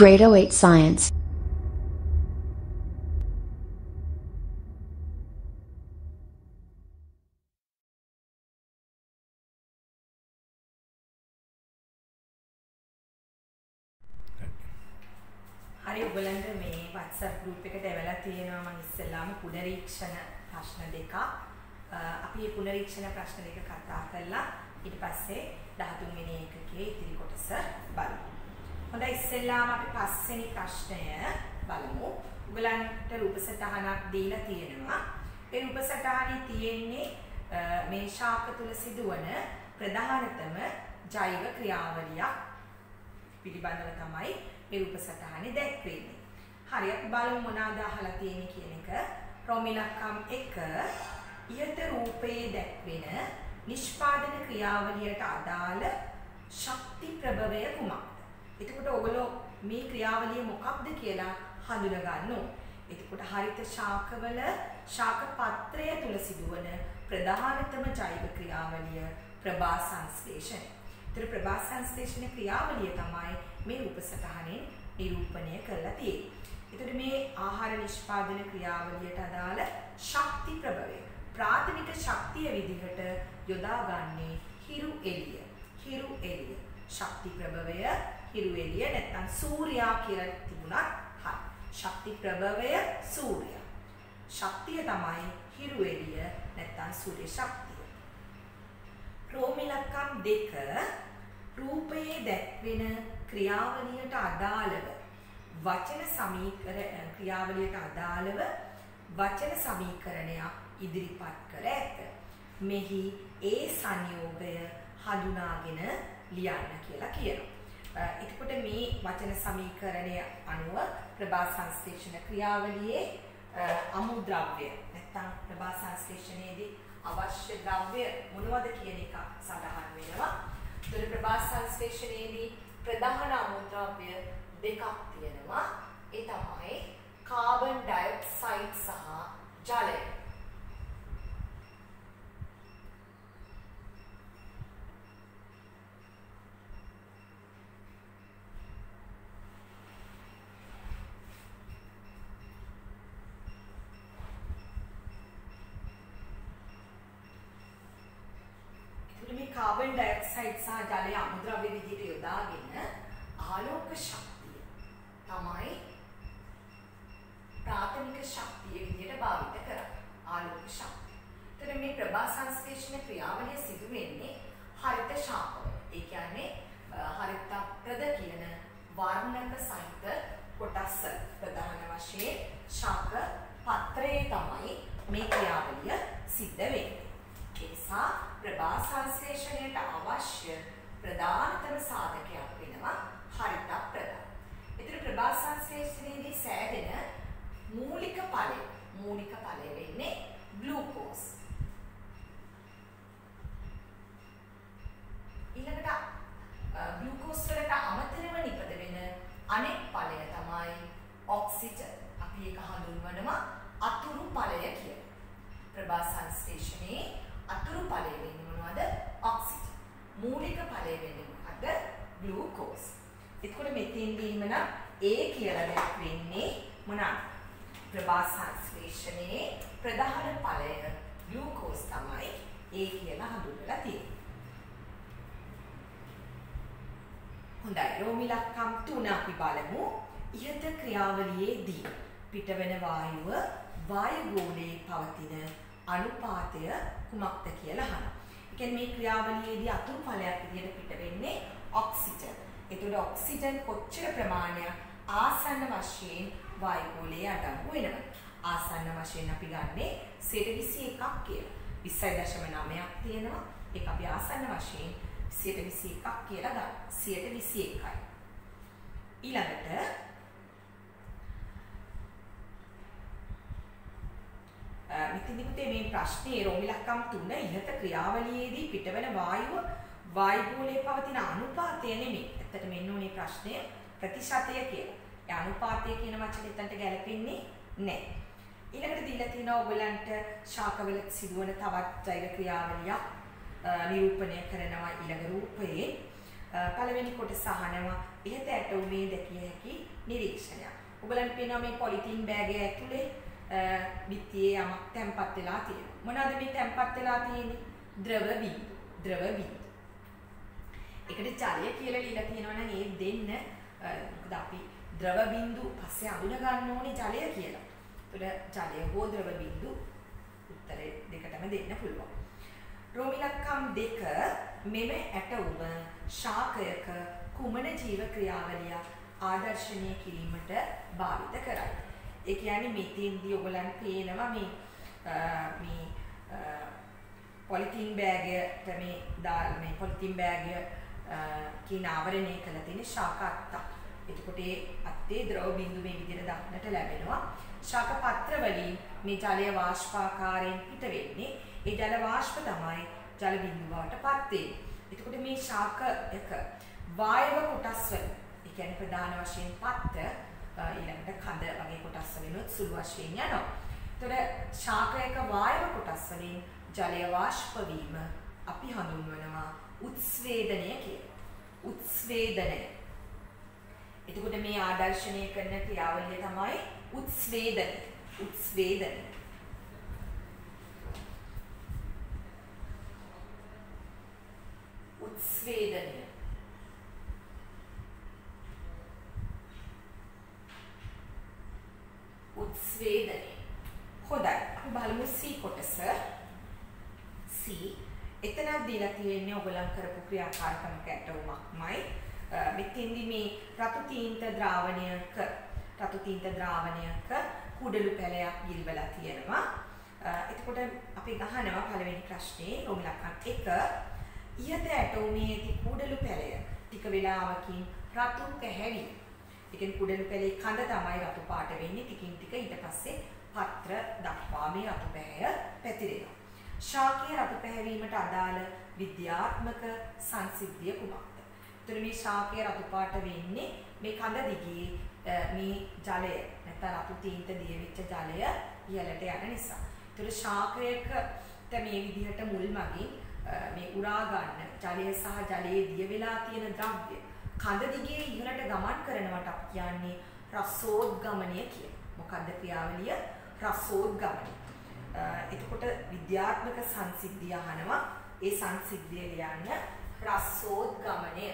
Grade 08 Science. හරි ඔයගලන්ට මේ WhatsApp group එකට ඇවලා තියෙනවා මම ඉස්සෙල්ලාම පුනරීක්ෂණ ප්‍රශ්න දෙකක්. අ, අපි මේ පුනරීක්ෂණ ප්‍රශ්න දෙක කතා කරලා ඊට පස්සේ 13 වෙනි ඒකකයේ ඉතිරි කොටස බලමු. හොඳයි ඉස්සෙල්ලාම අපි පස්වෙනි ප්‍රශ්නය බලමු. ඔයගලන්ට රූප සටහනක් දීලා තියෙනවා. ඒ රූප සටහනේ තියෙන්නේ අ, මේ ශාක තුල සිදුවන ප්‍රධානතම ජෛව ක්‍රියාවලියක් පිළිබඳව තමයි මේ රූප සටහනේ දැක්වෙන්නේ. හරි අපි බලමු මොනවාද අහලා තියෙන්නේ කියන එක. රෝමිලක්කම් 1 ඉහත රූපයේ දැක්වෙන නිෂ්පාදන ක්‍රියාවලියට අදාළ ශක්ති ප්‍රභවය කුමක්ද? එතකොට ඔයගොල්ලෝ මේ ක්‍රියාවලිය මොකක්ද කියලා හඳුනා ගන්න ඕනේ. එතකොට හරිත ශාකවල ශාක පත්‍රය තුල සිදුවන ප්‍රධානතම ජෛව ක්‍රියාවලිය ප්‍රභා සංශ්ලේෂණය. ඒතර ප්‍රභා සංශ්ලේෂණ ක්‍රියාවලිය තමයි මේ රූපසටහනේ නිරූපණය කරලා තියෙන්නේ. ඒතර මේ ආහාර නිෂ්පාදන ක්‍රියාවලියට අදාළ ශක්ති ප්‍රභවය ප්‍රාථමික ශක්තිය විදිහට යොදාගන්නේ හිරු එළිය. හිරු එළිය. ශක්ති ප්‍රභවය හිරු එළිය නැත්නම් සූර්යා කියලා තිබුණත් හරි. ශක්ති ප්‍රභවය සූර්යා. ශක්තිය තමයි හිරු එළිය නැත්නම් සූර්ය ශක්තිය. රෝමිලක්කම් දෙක රූපයේ දැක්වෙන ක්‍රියාවලියට අදාළව වචන සමීකර ක්‍රියාවලියට අදාළව වචන සමීකරණයක් ඉදිරිපත් කර ඇත. මෙහි ඒ සංයෝගය හඳුනාගෙන ලියන්න කියලා කියනවා. එතකොට මේ වචන සමීකරණය අනුව ප්‍රභා සංශ්ලේෂණ ක්‍රියාවලියේ අමුද්‍රව්‍ය නැත්නම් ප්‍රභා සංශ්ලේෂණයේදී අවශ්‍ය ද්‍රව්‍ය මොනවද කියන එක සඳහන් වෙනවා. ඒතර ප්‍රභා සංශ්ලේෂණයේදී ප්‍රධාන අමුද්‍රව්‍ය දෙකක් තියෙනවා. ඒ තමයි කාබන් ඩයොක්සයිඩ් සහ ජලය. එතකොට මේ කාබන් ඩයොක්සයිඩ් සහ ජලය අමුද්‍රව්‍ය විදිහට යොදාගෙන ආලෝක ශක්තිය තමයි ප්‍රාථමික ශක්තිය විදිහට භාවිත කරන්නේ. ආලෝක ශක්තිය. එතකොට මේ ප්‍රභා සංශ්ලේෂණ ක්‍රියාවලිය සිදු වෙන්නේ හරිත ශාකවල. ඒ කියන්නේ හරිත ප්‍රද කියන වර්ණක සහිත කොටස් ප්‍රධාන වශයෙන් ශාක පත්‍රයේ තමයි මේ ක්‍රියාවලිය සිද්ධ වෙන්නේ. ඒ නිසා ප්‍රභා සංශ්ලේෂණයට අවශ්‍ය ප්‍රධානතම සාධකයක් වෙනවා හරිත ප්‍රද. ඒතර ප්‍රභා සංශ්ලේෂණයේදී සෑදෙන මූලික ඵලය මූලික ඵලය වෙන්නේ ග්ලූකෝස්. ඊළඟට ග්ලූකෝස් වලට අමතරව නිපද වෙන අනෙක් ඵලය තමයි ඔක්සිජන්. අපි ඒක හඳුන්වනවා අතුරු ඵලය කියලා. ප්‍රභා සංශ්ලේෂණයේ අතුරු ඵලය වෙන්නේ මොනවද? ඔක්සිජන්. මූලික ඵලය වෙන්නේ මොකද්ද? ග්ලූකෝස්. එතකොට මෙතෙන්දී නම් A කියලා දැක්වෙන්නේ මොනවාද? ප්‍රභා සංශ්ලේෂණයේ ප්‍රධාන ඵලය ග්ලූකෝස් තමයි A කියලා හඳුන්වලා තියෙන්නේ. හොඳයි රෝමිලක්කම් 3 අපි බලමු. ඉහත ක්‍රියාවලියේදී පිටවෙන වායුව වායු ගෝලයේ පවතින අනුපාතය කුමක්ද කියලා අහනවා. ඒ කියන්නේ මේ ක්‍රියාවලියේදී අතුරු ඵලයක් විදිහට පිට වෙන්නේ ඔක්සිජන්. ඒතකොට ඔක්සිජන් කොච්චර ප්‍රමාණයක් ආසන්න වශයෙන් වායු ගෝලයේ අඩංගු වෙනවද? ආසන්න වශයෙන් අපි ගන්නෙ 121ක් කියලා. 20.9ක් තියෙනවා. ඒක අපි ආසන්න වශයෙන් 121ක් කියලා ගන්න. 121යි. ඊළඟට මෙතනදී පුතේ මේ ප්‍රශ්නේ රෝමිලක්කම් 3 ඉහත ක්‍රියාවලියේදී පිටවන වායුව වායුගෝලයේ පවතින අනුපාතය නෙමෙයි. ඇත්තට මෙන්න උනේ ප්‍රශ්නය ප්‍රතිශතය කියලා. ඒ අනුපාතය කියන වචනේ එතනට ගැලපෙන්නේ නැහැ. ඊළඟට දීලා තියෙනවා ඔයගලන්ට ශාකවල සිදුවන තවත් ජෛව ක්‍රියාවලියක් නිරූපණය කරනවා ඊළඟ රූපයේ පළවෙනි කොටස අහනවා ඉහත ඇටුමේ දැකිය හැකි නිරීක්ෂණයක්. ඔයගලන්ට පේනවා මේ පොලිතින් බෑගය ඇතුලේ බිත්තියේ යමක් තැම්පත් වෙලා තියෙනවා. මොනවද මේ තැම්පත් වෙලා තියෙන්නේ? ද්‍රව බිඳු. ද්‍රව බිඳු. ඒකට ජලය කියලා ලියලා තියෙනවා නම් ඒ දෙන්න මොකද අපි ද්‍රව බිඳු පස්සේ අඳුන ගන්න ඕනේ ජලය කියලා. ඒතර ජලය හෝ ද්‍රව බිඳු උත්තරේ දෙකටම දෙන්න පුළුවන්. රෝමිලක්කම් දෙක මෙම ඇටවුම ශාකයක කුමන ජීව ක්‍රියාවලිය ආදර්ශනීය කිරීමට භාවිත කරයි. ඒ කියන්නේ මෙතෙන්දී ඔයගලන් පේනවා මේ මේ පොලිතින් බෑගයට මේ දාලා මේ පොලිතින් බෑගය කියන ආවරණය කළ තියෙන ශාක අත්ත. එතකොට ඒ අත්තේ ද්‍රව බිඳු මේ විදිහට දක්නට ලැබෙනවා. ශාක පත්‍ර වලින් මේ ජලය වාෂ්පාකාරයෙන් පිට වෙන්නේ. ඒ ජල වාෂ්ප තමයි ජල බිඳු බවට පත් වෙන්නේ. එතකොට මේ ශාක එක වායව කොටස් වල ඒ කියන්නේ ප්‍රධාන වශයෙන් පත්‍ර ඊළඟට කඳ වගේ කොටස් වලිනුත් සුළු වශයෙන් යනවා. එතකොට ශාකයක වායව කොටස් වලින් ජලය වාෂ්ප වීම අපි හඳුන්වනවා උත්ස්වේදනය කියලා. උත්ස්වේදනය. එතකොට මේ ආදර්ශනය කරන ක්‍රියාවලිය තමයි උත්ස්වේදනය. උත්ස්වේදනය. උත්ස්වේදනය. උත්ස්වේදනය. හොඳයි. අපි බලමු C කොටස. C එතනක් දීලා තියෙන්නේ ඔයගලන් කරපු ක්‍රියාකාරකමක ඇටවුමක්මයි. මෙතෙන්දි මේ රතු තීන්ත ද්‍රාවණයක රතු තීන්ත ද්‍රාවණයක කුඩලු පැලයක් ගිල්වලා තියෙනවා. එතකොට අපි ගහනවා පළවෙනි ප්‍රශ්නේ රෝමිලක්කම් 1 ඉහත ඇටෝමේ ඇති කුඩලු පැලය ටික වේලාවකින් රතු පැහැවි. ඒ කියන්නේ කුඩලු පැලේ කඳ තමයි රතු පාට වෙන්නේ ටිකින් ටික ඊට පස්සේ පත්‍ර දක්වා මේ රතු පැහැය පැතිරෙනවා. ශාකයේ රතු පැහැවීමට අදාළ විද්‍යාත්මක සංසිද්ධිය කුමක්ද? එතකොට මේ ශාකයේ රතු පාට වෙන්නේ මේ කඳ දිගේ මේ ජලය නැත්නම් රතු තීන්ත දියවිච්ච ජලය ඉහළට යන නිසා. එතකොට ශාකයකට මේ විදිහට මුල් මගින් මේ උරා ගන්න ජලය සහ ජලයේ දිය වෙලා තියෙන ද්‍රව්‍ය කඳ දිගේ ඉහළට ගමන් කරනවට අපි කියන්නේ රසෝද්ගමනය කියලා. මොකද්ද ක්‍රියාවලිය? රසෝද්ගමනය. එතකොට විද්‍යාත්මක සංසිද්ධිය අහනවා. ඒ සංසිද්ධිය ලියන්න රසෝද්ගමනය.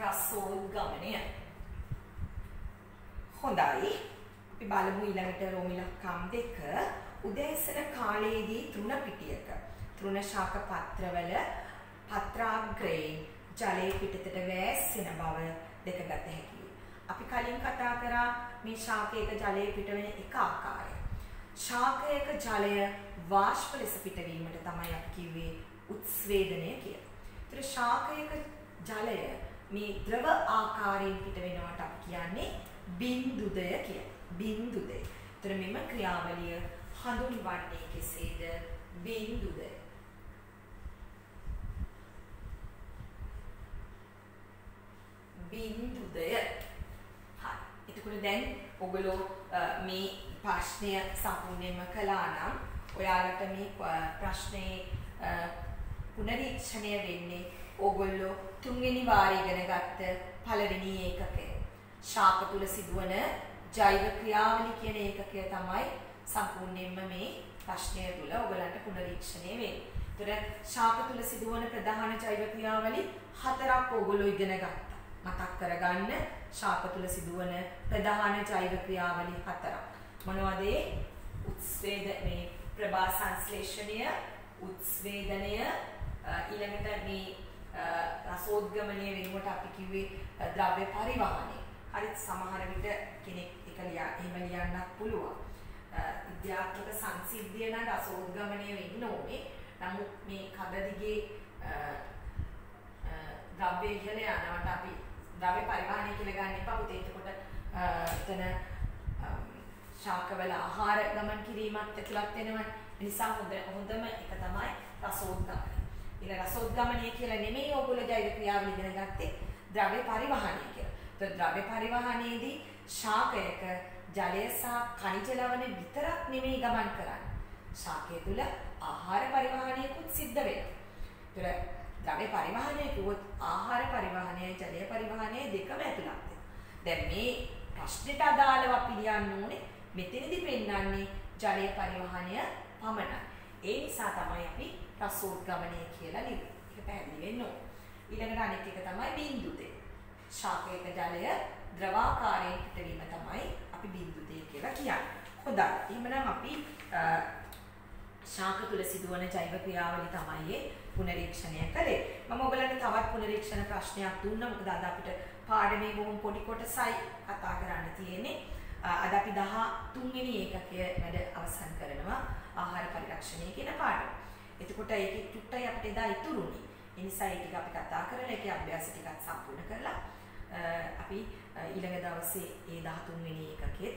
රසෝද්ගමනය. හොඳයි. අපි බලමු ඊළඟට රෝමිලක්කම් දෙක උදෑසන කාලයේදී තෘණ පිටියක තෘණ ශාක පත්‍රවල පත්‍රාග්‍රයෙන් ජලයේ පිටතට වැස්සෙන බව දැකගත හැකියි. අපි කලින් කතා කරා මේ ශාකයක ජලයේ පිටවෙන එක ආකාරය. ශාකයක ජලය වාෂ්ප ලෙස පිටවීමට තමයි අපි කිව්වේ උත්ස්වේදනය කියලා. ඒතර ශාකයක ජලය මේ ද්‍රව ආකාරයෙන් පිට වෙනවට අපි කියන්නේ බින්දුදය කියලා. බින්දුදය. ඒතර මෙම ක්‍රියාවලිය හඳුන්වන්නේ කෙසේද? බින්දුදය. බින්දුදය. හරි. එතකොට දැන් ඔයගොල්ලෝ මේ ප්‍රශ්නය සම්පූර්ණයෙන්ම කළා නම් ඔයාලට මේ ප්‍රශ්නේ පුනරීක්ෂණය වෙන්නේ ඕගොල්ලෝ තුන්වෙනි වාරය ඉගෙන ගත්ත පළවෙනි ඒකකය. ශාක තුල සිදුවන ජෛව ක්‍රියාවලි කියන ඒකකය තමයි සම්පූර්ණයෙන්ම මේ ප්‍රශ්නය තුල ඔයගලන්ට පුනරීක්ෂණය වෙන්නේ. ඒතර ශාක තුල සිදුවන ප්‍රධාන ජෛව ක්‍රියාවලි හතරක් ඕගොල්ලෝ ඉගෙන ගත්තා. මතක් කරගන්න ශාක තුල සිදුවන ප්‍රධාන ජෛව ක්‍රියාවලි හතරක්. මොනවද ඒ? උත්ස්වේද මේ ප්‍රභා සංශ්ලේෂණය, උත්ස්වේදනය, ඊළඟට මේ රසෝද්ගමනය වෙනුවට අපි කිව්වේ ද්‍රව්‍ය පරිවහනය. හරි සමහර විට කෙනෙක් එක ලියා එහෙම ලියන්නත් පුළුවන්. විද්‍යාත්මක සංසිද්ධිය නම් රසෝද්ගමනය වෙන්න ඕනේ. නමුත් මේ කඳ දිගේ ද්‍රව්‍ය ඉහළ යනවට අපි ද්‍රව්‍ය පරිවහනය කියලා ගන්න එපා. පුතේ එතකොට එතන ශාකවල ආහාර ගමන් කිරීමත් ඇතුළත් වෙනවා. නිසා හොඳ හොඳම එක තමයි රසෝද්ගමනය. ඉතින් රසෝද්ගමනය කියලා නෙමෙයි ඕගොල්ලෝ ජෛව ක්‍රියාවල ඉගෙන ගත්තේ ද්‍රව්‍ය පරිවහනය කියලා. ඒත් ද්‍රව්‍ය පරිවහනයේදී ශාකයක ජලය සහ khනිජ ලවණ විතරක් නෙමෙයි ගමන් කරන්නේ. ශාකය තුල ආහාර පරිවහනයකුත් සිද්ධ වෙනවා. ඒතර ද්‍රව්‍ය පරිවහනය කිව්වොත් ආහාර පරිවහනයයි ජලය පරිවහනයයි දෙකම ඇතුළත් දැන් මේ ප්‍රශ්නෙට අදාළව අපි ලියන්න ඕනේ මෙතනදී පෙන්වන්නේ ජලය පරිවහනය පමණයි. ඒ නිසා තමයි අපි රසෝද්ගමනය කියලා ලියන්නේ. ඒක පැහැදිලි වෙන්න ඕනේ. ඊළඟට අනෙක් එක තමයි බිඳුතේ. ශාකයක ජලය ද්‍රවාකාරයෙන් පිටවීම තමයි අපි බිඳුතේ කියලා කියන්නේ. හොඳයි. එහෙනම් අපි ශාක තුල සිදුවන ජෛව ක්‍රියාවලිය තමයි ඒ පුනරීක්ෂණය කළේ. මම ඔයගලන්ට තවත් පුනරීක්ෂණ ප්‍රශ්නයක් දුන්නා. මොකද අද අපිට පාඩමේ බොහොම පොඩි කොටසයි කතා කරන්න තියෙන්නේ. අද අපි 13 වෙනි ඒකකය වැඩ අවසන් කරනවා. ආහාර පරිරක්ෂණය කියන පාඩම. එතකොට ඒකේ චුට්ටයි අපිට එදා ඉතුරුනේ. ඒ නිසා ඒ ටික අපි කතා කරලා ඒකේ අභ්‍යාස ටිකත් සම්පූර්ණ කරලා අපි ඊළඟ දවසේ ඒ 13 වෙනි ඒකකයේ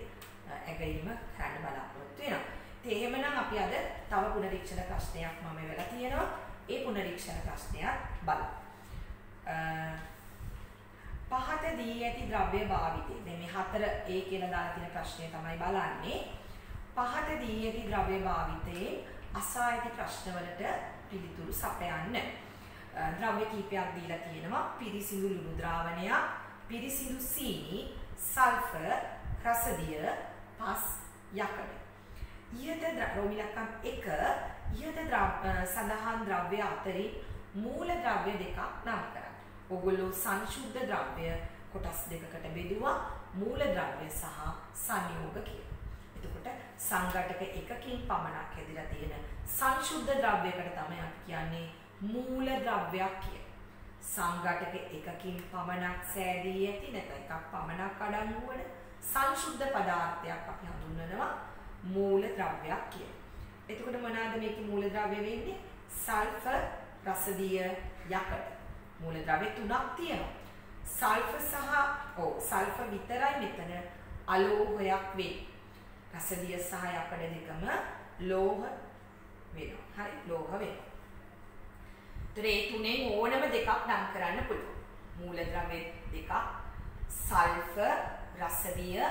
ඇගීම කරන්න බලාපොරොත්තු වෙනවා. ඉතින් එහෙමනම් අපි අද තව පුනරීක්ෂණ ප්‍රශ්නයක් මම වෙලා තියෙනවා. ඒ පුනරීක්ෂණ ප්‍රශ්නයක් බලමු. පහත දී ඇති ද්‍රව්‍ය භාවිතය. දැන් මේ හතර ඒ කියලා දාලා තියෙන ප්‍රශ්නය තමයි බලන්නේ. පහත දී ඇති ද්‍රව්‍ය භාවිතයේ අසා ඇති ප්‍රශ්නවලට පිළිතුරු සපයන්න. ද්‍රව්‍ය කීපයක් දීලා තියෙනවා. පිරිසිදු ලුණු ද්‍රාවණයක්, පිරිසිදු සීනි, සල්ෆර්, රසදිය, පස්, යකඩ. ඉහත රෝමිලක්කම් 1 ඉහත සඳහන් ද්‍රව්‍ය අතරින් මූල ද්‍රව්‍ය දෙකක් නම් කරන්න. ඔගොල්ලෝ සංශුද්ධ ද්‍රව්‍ය කොටස් දෙකකට බෙදුවා මූල ද්‍රව්‍ය සහ සංයෝග කියලා. එතකොට සංඝටක එකකින් පමණක් හැදිලා තියෙන සංශුද්ධ ද්‍රව්‍යයකට තමයි අපි කියන්නේ මූල ද්‍රව්‍යයක් කියලා. සංඝටක එකකින් පමණක් සෑදී ඇති නැත්නම් එකක් පමණක් අඩංගු වන සංශුද්ධ පදාර්ථයක් අපි හඳුන්වනවා මූල ද්‍රව්‍යයක් කියලා. එතකොට මොනවාද මේකේ මූල ද්‍රව්‍ය වෙන්නේ? සල්ෆර්, රසදිය, යකඩ. මූලද්‍රව්‍ය තුනක් තියෙනවා. සල්ෆර් සහ ඔව් සල්ෆර් විතරයි මෙතන අලෝහයක් වෙන්නේ. රසදිය සහ යකඩ දෙකම ලෝහ වෙනවා. හරි ලෝහ වෙනවා. ඒතර ඒ තුනෙන් ඕනම දෙකක් නම් කරන්න පුළුවන්. මූලද්‍රව්‍ය දෙකක් සල්ෆර් රසදිය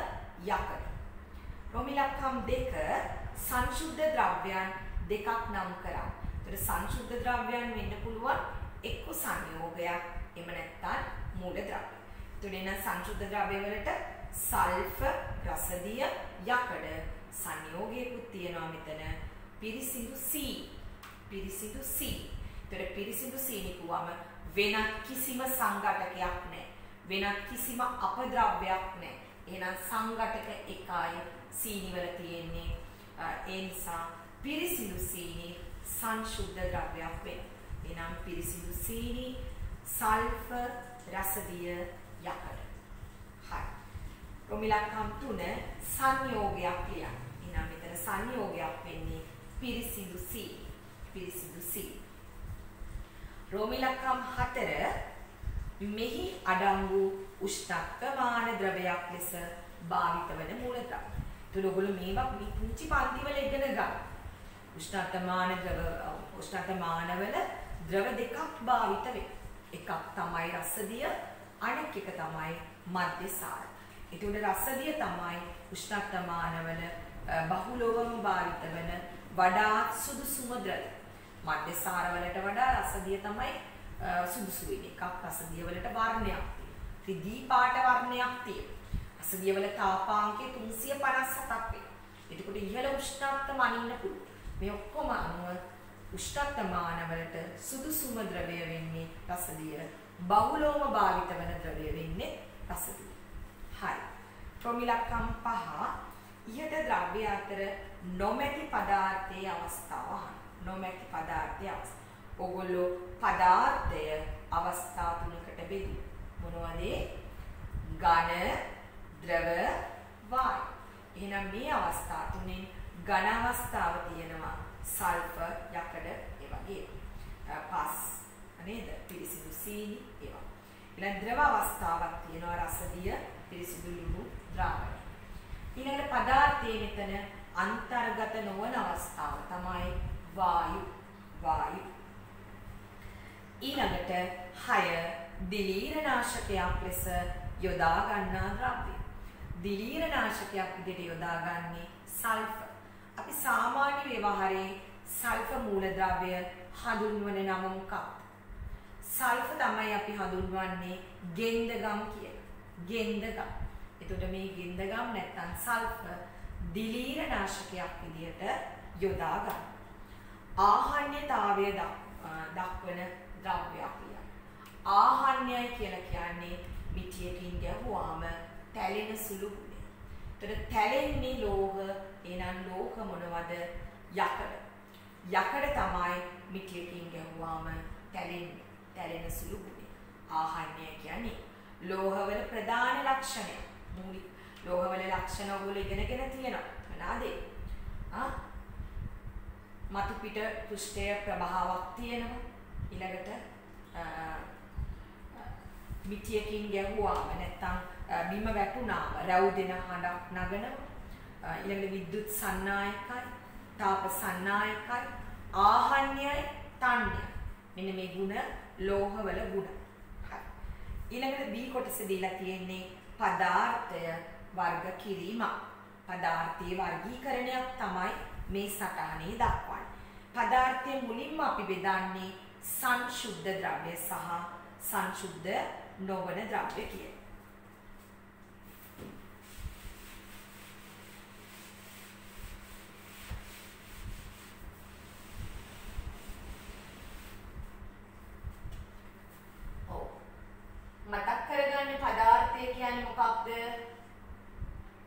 යකඩ. රොමිලක්කම් දෙක සංශුද්ධ ද්‍රව්‍යයන් දෙකක් නම් කරා. ඒතර සංශුද්ධ ද්‍රව්‍යයන් වෙන්න පුළුවන් එක්ක සංයෝගයක් එහෙම නැත්නම් මූලද්‍රව්‍ය. තුනෙන සංශුද්ධ ද්‍රව්‍ය වලට සල්ෆර්, රසදිය, යකඩ සංයෝගයකුත් තියෙනවා මෙතන. පිරිසිදු C. පිරිසිදු C. ඒතර පිරිසිදු C නිකුවම වෙනත් කිසිම සංඝටකයක් නැහැ. වෙනත් කිසිම අපද්‍රව්‍යයක් නැහැ. එහෙනම් සංඝටක එකයි සීනි වල තියෙන්නේ. ඒ නිසා පිරිසිදු සීනි සංශුද්ධ ද්‍රව්‍යයක් වෙනවා. එනම් පිරිසිදු සීනි, සල්ෆර්, රසදිය, යකඩ. හරි. ප්‍රොමිලක්කම් තුන සංයෝගයක් ලියන්න. එහෙනම් මෙතන සංයෝගයක් වෙන්නේ පිරිසිදු සීනි. පිරිසිදු සීනි. රෝමිලක්කම් 4 මෙහි අඩංගු උෂ්ණත්වමාන ද්‍රවයක් ලෙස භාවිත වන මූලද්‍රව්‍ය. ඒතර ඔයගොල්ලෝ මේවා පුංචි පන්ති වල ඉගෙන ගන්න. උෂ්ණත්වමාන ද්‍රව උෂ්ණත්වමානවල ද්‍රව දෙකක් භාවිත වෙනවා. එකක් තමයි රසදිය අනෙක් එක තමයි මධ්‍යසාර. ඒතකොට රසදිය තමයි උෂ්ණත්වමානවල බහුලවම භාවිත වෙන වඩාත් සුදුසුම ද්‍රවය. මධ්‍යසාර වලට වඩා රසදිය තමයි සුදුසු වෙන්නේ. එකක් රසදිය වලට වර්ණයක් තියෙනවා. ත්‍රිදී පාට වර්ණයක් තියෙනවා. රසදිය වල තාපාංකය 357ක් වෙනවා. එතකොට ඉහළ උෂ්ණත්වම අනින්න පුළුවන්. මේ ඔක්කොම අනුව උෂ්ණත්මානවලට සුදුසුම ද්‍රවය වෙන්නේ රසදිය. බහුලවම භාවිත වන ද්‍රවය වෙන්නේ රසදිය. හරි. ප්‍රොමිලක්කම් පහ ඉහත ද්‍රව්‍ය අතර නොමැති පදාර්ථයේ අවස්ථාව අහන්න. නොමැති පදාර්ථයේ අවස්ථාව. ඕගොල්ලෝ පදාර්ථය අවස්ථා තුනකට බෙදුවා. මොනවද? ඝන, ද්‍රව, වායු. එහෙනම් මේ අවස්ථා තුනෙන් ඝන අවස්ථාව තියෙනවා සල්ෆර් යකඩ ඒ වගේ පස් නේද පිරිසිදු සීනි ඒවා ඊළඟ ද්‍රව අවස්ථාවක් තියෙනවා රසදිය පිරිසිදු ලුණු ද්‍රාවණය ඊළඟට පදාර්ථයේ මෙතන අන්තර්ගත නොවන අවස්ථාව තමයි වායු වායු ඊළඟට 6 දිලීරනාශකයක් ලෙස යොදා ගන්නා ද්‍රව්‍ය දිලීරනාශකයක් විදිහට යොදාගන්නේ සල්ෆර්. අපි සාමාන්‍ය ව්‍යවහාරයේ සල්ෆර් මූලද්‍රව්‍ය හඳුන්වන නම මොකක්ද? සල්ෆර් තමයි අපි හඳුන්වන්නේ ගෙන්දගම් කියලා. ගෙන්දගම්. එතකොට මේ ගෙන්දගම් නැත්තම් සල්ෆර් දිලීරනාශකයක් විදිහට යොදා ගන්න. ආහාර්යතාවය දක්වන ද්‍රව්‍යයක් කියලා. ආහාර්යයි කියලා කියන්නේ මිටියකින් ගැහුවාම තැලෙන සුළු ගුණය. එතකොට තැලෙන්නේ ලෝහ, එහෙනම් ලෝහ මොනවද? යකඩ. යකඩ තමයි මිටියකින් ගැහුවාම තැලෙන්නේ. තැලෙන සුළු ගුණය. ආහාර්ය කියන්නේ ලෝහවල ප්‍රධාන ලක්ෂණය. මූලික ලෝහවල ලක්ෂණ ඔයගොල්ලෝ ඉගෙනගෙන තියෙනවා. මොනවාද? ආ මතු පිට පෘෂ්ඨය ප්‍රභාවක් තියෙනවා. ඊළඟට මිටියකින් ගැහුවාම නැත්තම් බිම වැටුණාම රැව් දෙන හඬක් නගනවා. ඊළඟට විද්‍යුත් සන්නායකයි, තාප සන්නායකයි, ආහන්නයයි, තණ්‍යයි. මෙන්න මේ ಗುಣ ලෝහවල ಗುಣ. හරි. ඊළඟට B කොටස දීලා තියෙන්නේ පදාර්ථය වර්ග කිරීම. පදාර්ථයේ වර්ගීකරණයක් තමයි මේ සටහනේ දක්වන්නේ. පදාර්ථයේ මුලින්ම අපි බෙදන්නේ සංශුද්ධ ද්‍රව්‍ය සහ සංශුද්ධ නොවන ද්‍රව්‍ය කියලා. මතක් කරගන්න පදාර්ථය කියන්නේ මොකක්ද?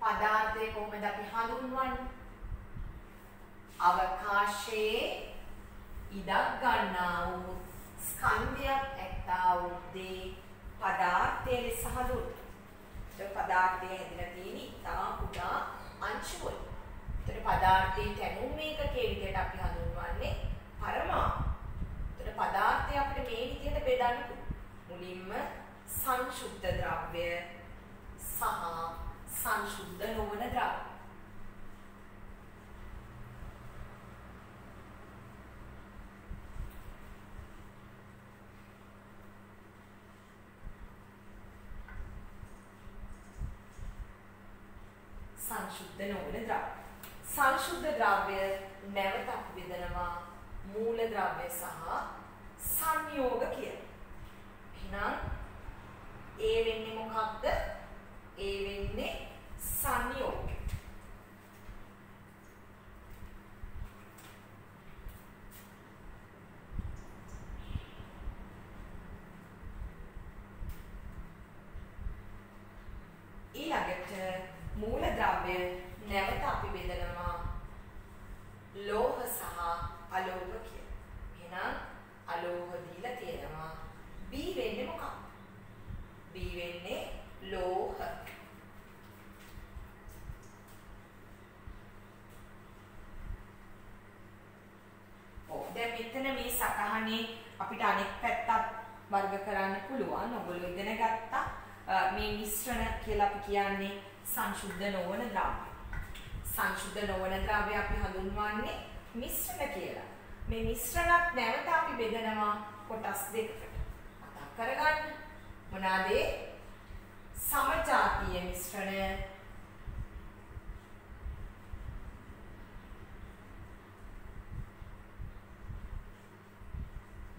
පදාර්ථය කොහොමද අපි හඳුන්වන්නේ? අවකාශයේ ඉඩක් ගන්නා වූ ස්කන්ධයක් ඇත්තා වූ දේ පදාර්ථය ලෙස හඳුන්වනවා. ඒ පදාර්ථය හැදිලා තියෙන ඉතා කුඩා අංශු වලින්. ඒතර පදාර්ථයේ කැණුම් මේකකයේ විදිහට අපි හඳුන්වන්නේ පරමාණු. ඒතර පදාර්ථය අපිට මේ විදිහට බෙදන්න මුලින්ම සංශුද්ධ ද්‍රව්‍ය සහ සංශුද්ධ නොවන ද්‍රව්‍ය. සංශුද්ධ නොවන ද්‍රව්‍ය. සංශුද්ධ ද්‍රව්‍ය නැවත අපි බෙදනවා මූල ද්‍රව්‍ය සහ සංයෝග කියලා. එහෙනම් ඒ වෙන්නේ මොකක්ද? ඒ වෙන්නේ සංයෝග. ඊළඟට මූලද්‍රව්‍ය නැවත අපි බෙදනවා ලෝහ සහ අලෝහ කියලා. එහෙනම් අලෝහ දීලා තියෙනවා. B වෙන්නේ මොකක්ද? B වෙන්නේ ලෝහ. ඔව් දැන් මෙතන මේ සටහනේ අපිට අනෙක් පැත්තත් වර්ග කරන්න පුළුවන්. ඔයගොල්ලෝ ඉගෙන ගත්තා. මේ මිශ්‍රණ කියලා අපි කියන්නේ සංශුද්ධ නොවන ද්‍රව්‍ය. සංශුද්ධ නොවන ද්‍රව්‍ය අපි හඳුන්වන්නේ මිශ්‍රණ කියලා. මේ මිශ්‍රණත් නැවත අපි බෙදනවා කොටස් දෙකකට. මතක් කරගන්න. මොනවාද සමජාතීය මිශ්‍රණය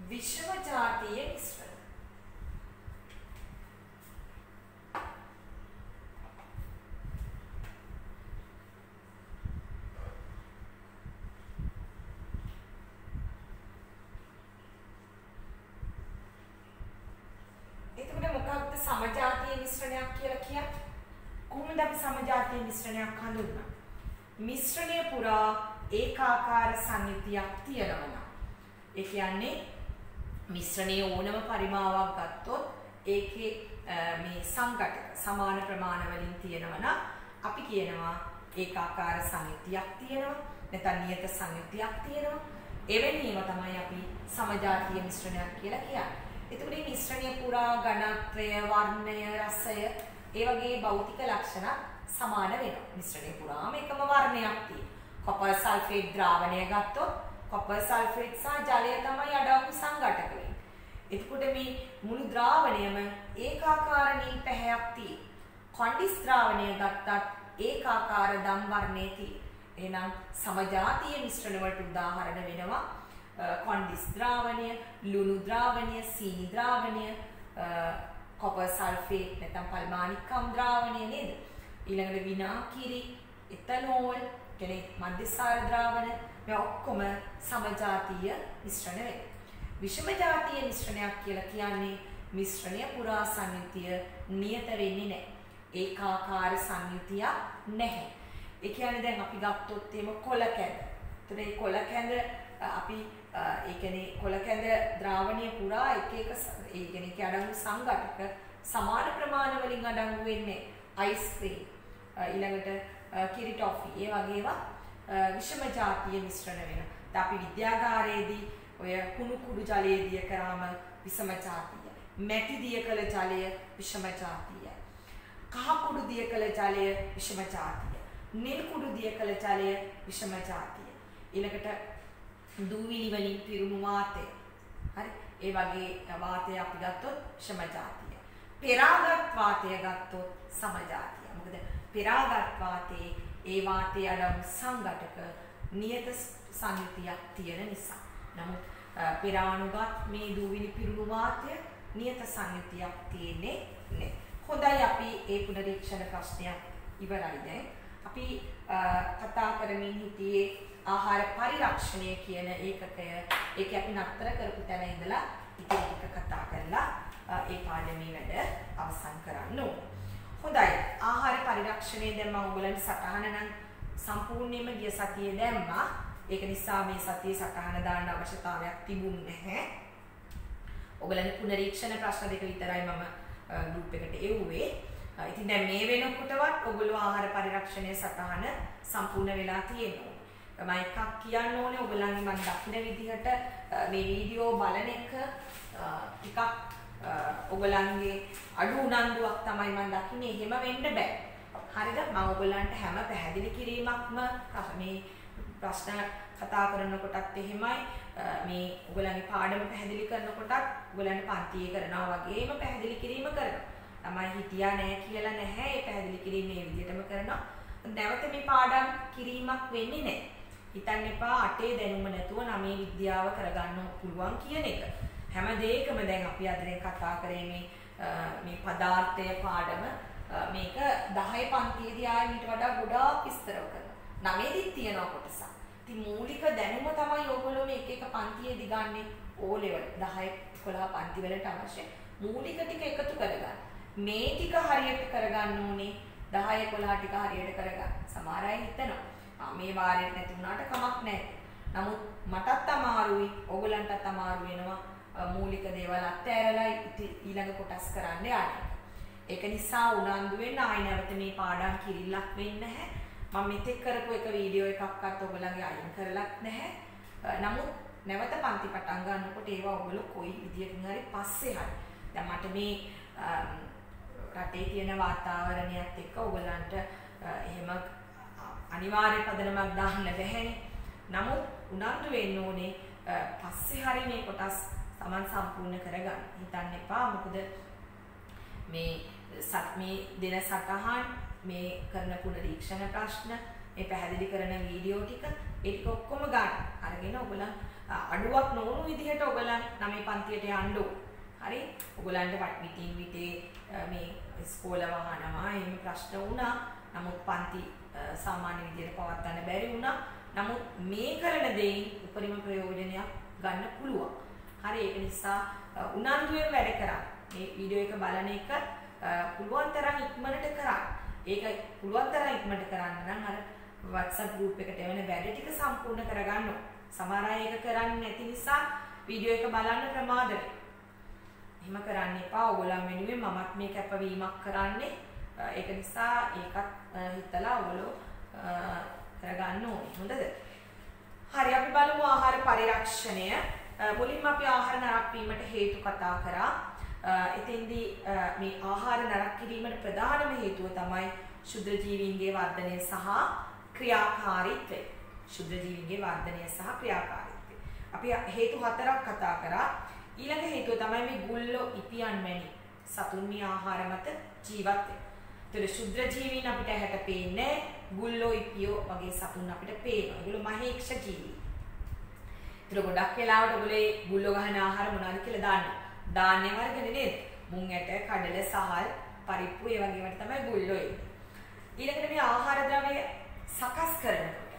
විෂම ජාතීය මිශ්‍රණය සමජාතීය මිශ්‍රණයක් කියලා කියන්නේ කොහොමද අපි සමජාතීය මිශ්‍රණයක් හඳුන්වන්නේ? මිශ්‍රණය පුරා ඒකාකාර සංයුතියක් තියෙනවා. නම් ඒ කියන්නේ මිශ්‍රණයේ ඕනම පරිමාවක් ගත්තොත් ඒකේ මේ සංඝටක සමාන ප්‍රමාණ වලින් තියෙනවා නම් අපි කියනවා ඒකාකාර සංයුතියක් තියෙනවා. නැත්නම් නියත සංයුතියක් තියෙනවා. එවැනිම තමයි අපි සමජාතීය මිශ්‍රණයක් කියලා කියන්නේ. එතකොට මේ මිශ්‍රණය පුරා ඝනත්වය, වර්ණය, රසය ඒ වගේ භෞතික ලක්ෂණ සමාන වෙනවා. මිශ්‍රණය පුරාම එකම වර්ණයක් තියෙනවා. කොපර් සල්ෆේට් ද්‍රාවණය ගත්තොත් කොපර් සල්ෆේට් සහ ජලය තමයි අඩංගු සංඝටක වෙන්නේ. එතකොට මේ මුළු ද්‍රාවණයම ඒකාකාර නිල් පැහැයක් තියෙනවා. කොණ්ඩිස් ද්‍රාවණය ගත්තත් ඒකාකාර දම් වර්ණයේ තියෙන. එහෙනම් සමජාතීය මිශ්‍රණ වලට උදාහරණ වෙනවා කොණ්ඩිස් ද්‍රාවණය, ලුණු ද්‍රාවණය, සීනි ද්‍රාවණය, කොපර් සල්ෆේට් නැත්නම් පල්මානික්කම් ද්‍රාවණය නේද? ඊළඟට විනාකිරි, එතනෝල්, කියන්නේ මධ්‍යසාර ද්‍රාවණ මේ ඔක්කොම සමජාතීය මිශ්‍රණ වෙනවා. විෂම ජාතීය මිශ්‍රණයක් කියලා කියන්නේ මිශ්‍රණය පුරා සංයුතිය නියත වෙන්නේ නැහැ. ඒකාකාර සංයුතියක් නැහැ. ඒ කියන්නේ දැන් අපි ගත්තොත් එහෙම කොළ කැඳ. එතන මේ කොළ කැඳ අපි ඒ කියන්නේ කොළ කැඳ ද්‍රාවණය පුරා එක එක ඒ කියන්නේ ඒකේ අඩංගු සංඝටක සමාන ප්‍රමාණ වලින් අඩංගු වෙන්නේ අයිස්ක්‍රීම් ඊළඟට කිරි ටොෆි ඒ වගේ ඒවා විෂම ජාතිය මිශ්‍රණ වෙන. අපි විද්‍යාගාරයේදී ඔය කුණු කුඩු ජලයේ දිය කරාම විෂම ජාතිය. මැටි දිය කළ ජලය විෂම ජාතිය. කහ කුඩු දිය කළ ජලය විෂම ජාතිය. නිල් කුඩු දිය කළ ජලය විෂම ජාතිය. ඊළඟට දූවිලි වලින් පිරුණු වාතය. හරි. ඒ වගේ වාතය අපි ගත්තොත් විෂම ජාතිය. පෙරාගත් වාතය ගත්තොත් සම ජාතිය. මොකද පෙරාගත් වාතයේ ඒ වාතයේ අඩංගු සංඝටක නියත සංයුතියක් තියෙන නිසා. නමුත් පෙරාණුගත් මේ දූවිලි පිරුණු වාතය නියත සංයුතියක් තියෙන්නේ නැහැ. හොඳයි අපි ඒ පුනරීක්ෂණ ප්‍රශ්නයක් ඉවරයි දැන්. අපි කතා කරමින් හිටියේ ආහාර පරිරක්ෂණය කියන ඒකකය. ඒක අපි නතර කරපු තැන ඉඳලා ඉතින් ටික කතා කරලා ඒ පාඩමේ වැඩ අවසන් කරන්න ඕන. හොඳයි. ආහාර පරිරක්ෂණය දැන් මම ඔයගලන්ට සටහන නම් සම්පූර්ණයෙන්ම ගිය සතියේ දැම්මා. ඒක නිසා මේ සතියේ සටහන දාන්න අවශ්‍යතාවයක් තිබුණේ නැහැ. ඔයගලන්ට පුනරීක්ෂණ ප්‍රශ්න දෙක විතරයි මම ගෲප් එකට එව්වේ. ඉතින් දැන් මේ වෙනකොටවත් ඔයගොල්ලෝ ආහාර පරිරක්ෂණය සටහන සම්පූර්ණ වෙලා තියෙනවා. මම එකක් කියන්න ඕනේ ඔයගලන්ගේ මම දකින විදිහට මේ වීඩියෝ බලන එක ටිකක් ඔයගලන්ගේ අඩු උනන්දුවක් තමයි මම දකින්නේ. එහෙම වෙන්න බෑ. හරිද? මම ඔයගලන්ට හැම පැහැදිලි කිරීමක්ම මේ ප්‍රශ්න කතා කරනකොටත් එහෙමයි මේ ඔයගලගේ පාඩම පැහැදිලි කරනකොටත් ඔයගලන්ට පන්තියේ කරනවා වගේම පැහැදිලි කිරීම කරනවා. ළමයි හිටියා නෑ කියලා නැහැ. ඒ පැහැදිලි කිරීම මේ විදිහටම කරනවා. නැවත මේ පාඩම් කිරීමක් වෙන්නේ නෑ. හිතන්න එපා අටේ දැනුම නැතුව නමේ විද්‍යාව කරගන්න පුළුවන් කියන එක. හැම දෙයකම දැන් අපි අදනේ කතා කරේ මේ මේ පදාර්ථය පාඩම මේක 10 පන්තියේදී ආයෙ ඊට වඩා ගොඩාක් විස්තරව කරනවා. 9 දිත් තියෙනවා කොටසක්. ඉතින් මූලික දැනුම තමයි ඕගොල්ලෝ මේ එක එක පන්තියේදී ගන්නෙ O level 10 11 පන්ති වලට අවශ්‍ය මූලික ටික එකතු කරගන්න. මේ ටික හරියට කරගන්න ඕනේ 10 11 ටික හරියට කරගන්න. සමහර අය හිතනවා මේ වාරයට නැති වුණාට කමක් නැහැ. නමුත් මටත් අමාරුයි, ඕගොල්ලන්ටත් අමාරු වෙනවා මූලික දේවල් අත්හැරලා ඊළඟ කොටස් කරන්න යන්න. ඒක නිසා උනන්දු වෙන්න ආයෙ නැවත මේ පාඩම් කිරිල්ලක් වෙන්නේ නැහැ. මම මෙතෙක් කරපු එක වීඩියෝ එකක්වත් ඔයගලගේ අයින් කරලත් නැහැ. නමුත් නැවත පන්ති පටන් ගන්නකොට ඒවා ඔයගොල්ලෝ කොයි විදියකින් හරි පස්සේ හරි. දැන් මට මේ රටේ තියෙන වාතාවරණයත් එක්ක ඔයගලන්ට එහෙම අනිවාර්ය පදනමක් දාන්න බැහැනේ. නමුත් උනන්දු වෙන්න ඕනේ පස්සේ හරි මේ කොටස් Taman සම්පූර්ණ කරගන්න. හිතන්න එපා. මොකද මේ සත් මේ දෙන සටහන් මේ කරන පුනරීක්ෂණ ප්‍රශ්න මේ පැහැදිලි කරන වීඩියෝ ටික ඒ ටික ඔක්කොම ගන්න. අරගෙන ඔයගොල්ලන් අඩුවක් නොවුණු විදිහට ඔයගොල්ලන් නමේ පන්තියට යන්න ඕන. හරි? ඔයගොල්ලන්ට විටින් විටේ මේ ඉස්කෝල වහනවා එහෙම ප්‍රශ්න වුණා. නමුත් පන්ති සාමාන්‍ය විදිහට පවත්වන්න බැරි වුණා. නමුත් මේ කරන දෙයින් උපරිම ප්‍රයෝජනයක් ගන්න පුළුවන්. හරි ඒක නිසා උනන්දුවෙන් වැඩ කරන්න. මේ වීඩියෝ එක බලන එක පුළුවන් තරම් ඉක්මනට කරන්න. ඒක පුළුවන් තරම් ඉක්මනට කරන්න නම් අර WhatsApp group එකට එවන වැඩ ටික සම්පූර්ණ කරගන්න ඕන. සමහර අය ඒක කරන්නේ නැති නිසා වීඩියෝ එක බලන්න ප්‍රමාද වෙනවා. එහෙම කරන්න එපා. ඕගොල්ලන් වෙනුවෙන් මමත් මේ කැපවීමක් කරන්නේ. ඒක නිසා ඒකත් හිතලා ඔයගොල්ලෝ කරගන්න ඕනේ. හොඳද? හරි අපි බලමු ආහාර පරිරක්ෂණය. මුලින්ම අපි ආහාර නරක් වීමට හේතු කතා කරා. එතෙන්දී මේ ආහාර නරක් කිරීමට ප්‍රධානම හේතුව තමයි ශුද්ධ ජීවීන්ගේ වර්ධනය සහ ක්‍රියාකාරීත්වය. ශුද්ධ ජීවීන්ගේ වර්ධනය සහ ක්‍රියාකාරීත්වය. අපි හේතු හතරක් කතා කරා. ඊළඟ හේතුව තමයි මේ ගුල්ලෝ ඉපියන් වැනි සතුන්ගේ ආහාර මත ජීවත් ඒතර ශුද්‍ර ජීවීන් අපිට ඇහැට පේන්නේ ගුල්ලෝ ඉපියෝ වගේ සතුන් අපිට පේනවා. ඒගොල්ලෝ මහේක්ෂ ජීවි. ඒතර ගොඩක් වෙලාවට ඔයගොල්ලෝ ගුල්ලෝ ගහන ආහාර මොනවද කියලා දාන්න. ධාන්‍ය වර්ගනේ නේද? මුං ඇට, කඩල, සහල්, පරිප්පු ඒ වගේ ඒවාට තමයි ගුල්ලෝ එන්නේ. ඊළඟට මේ ආහාර ද්‍රව්‍ය සකස් කරනකොට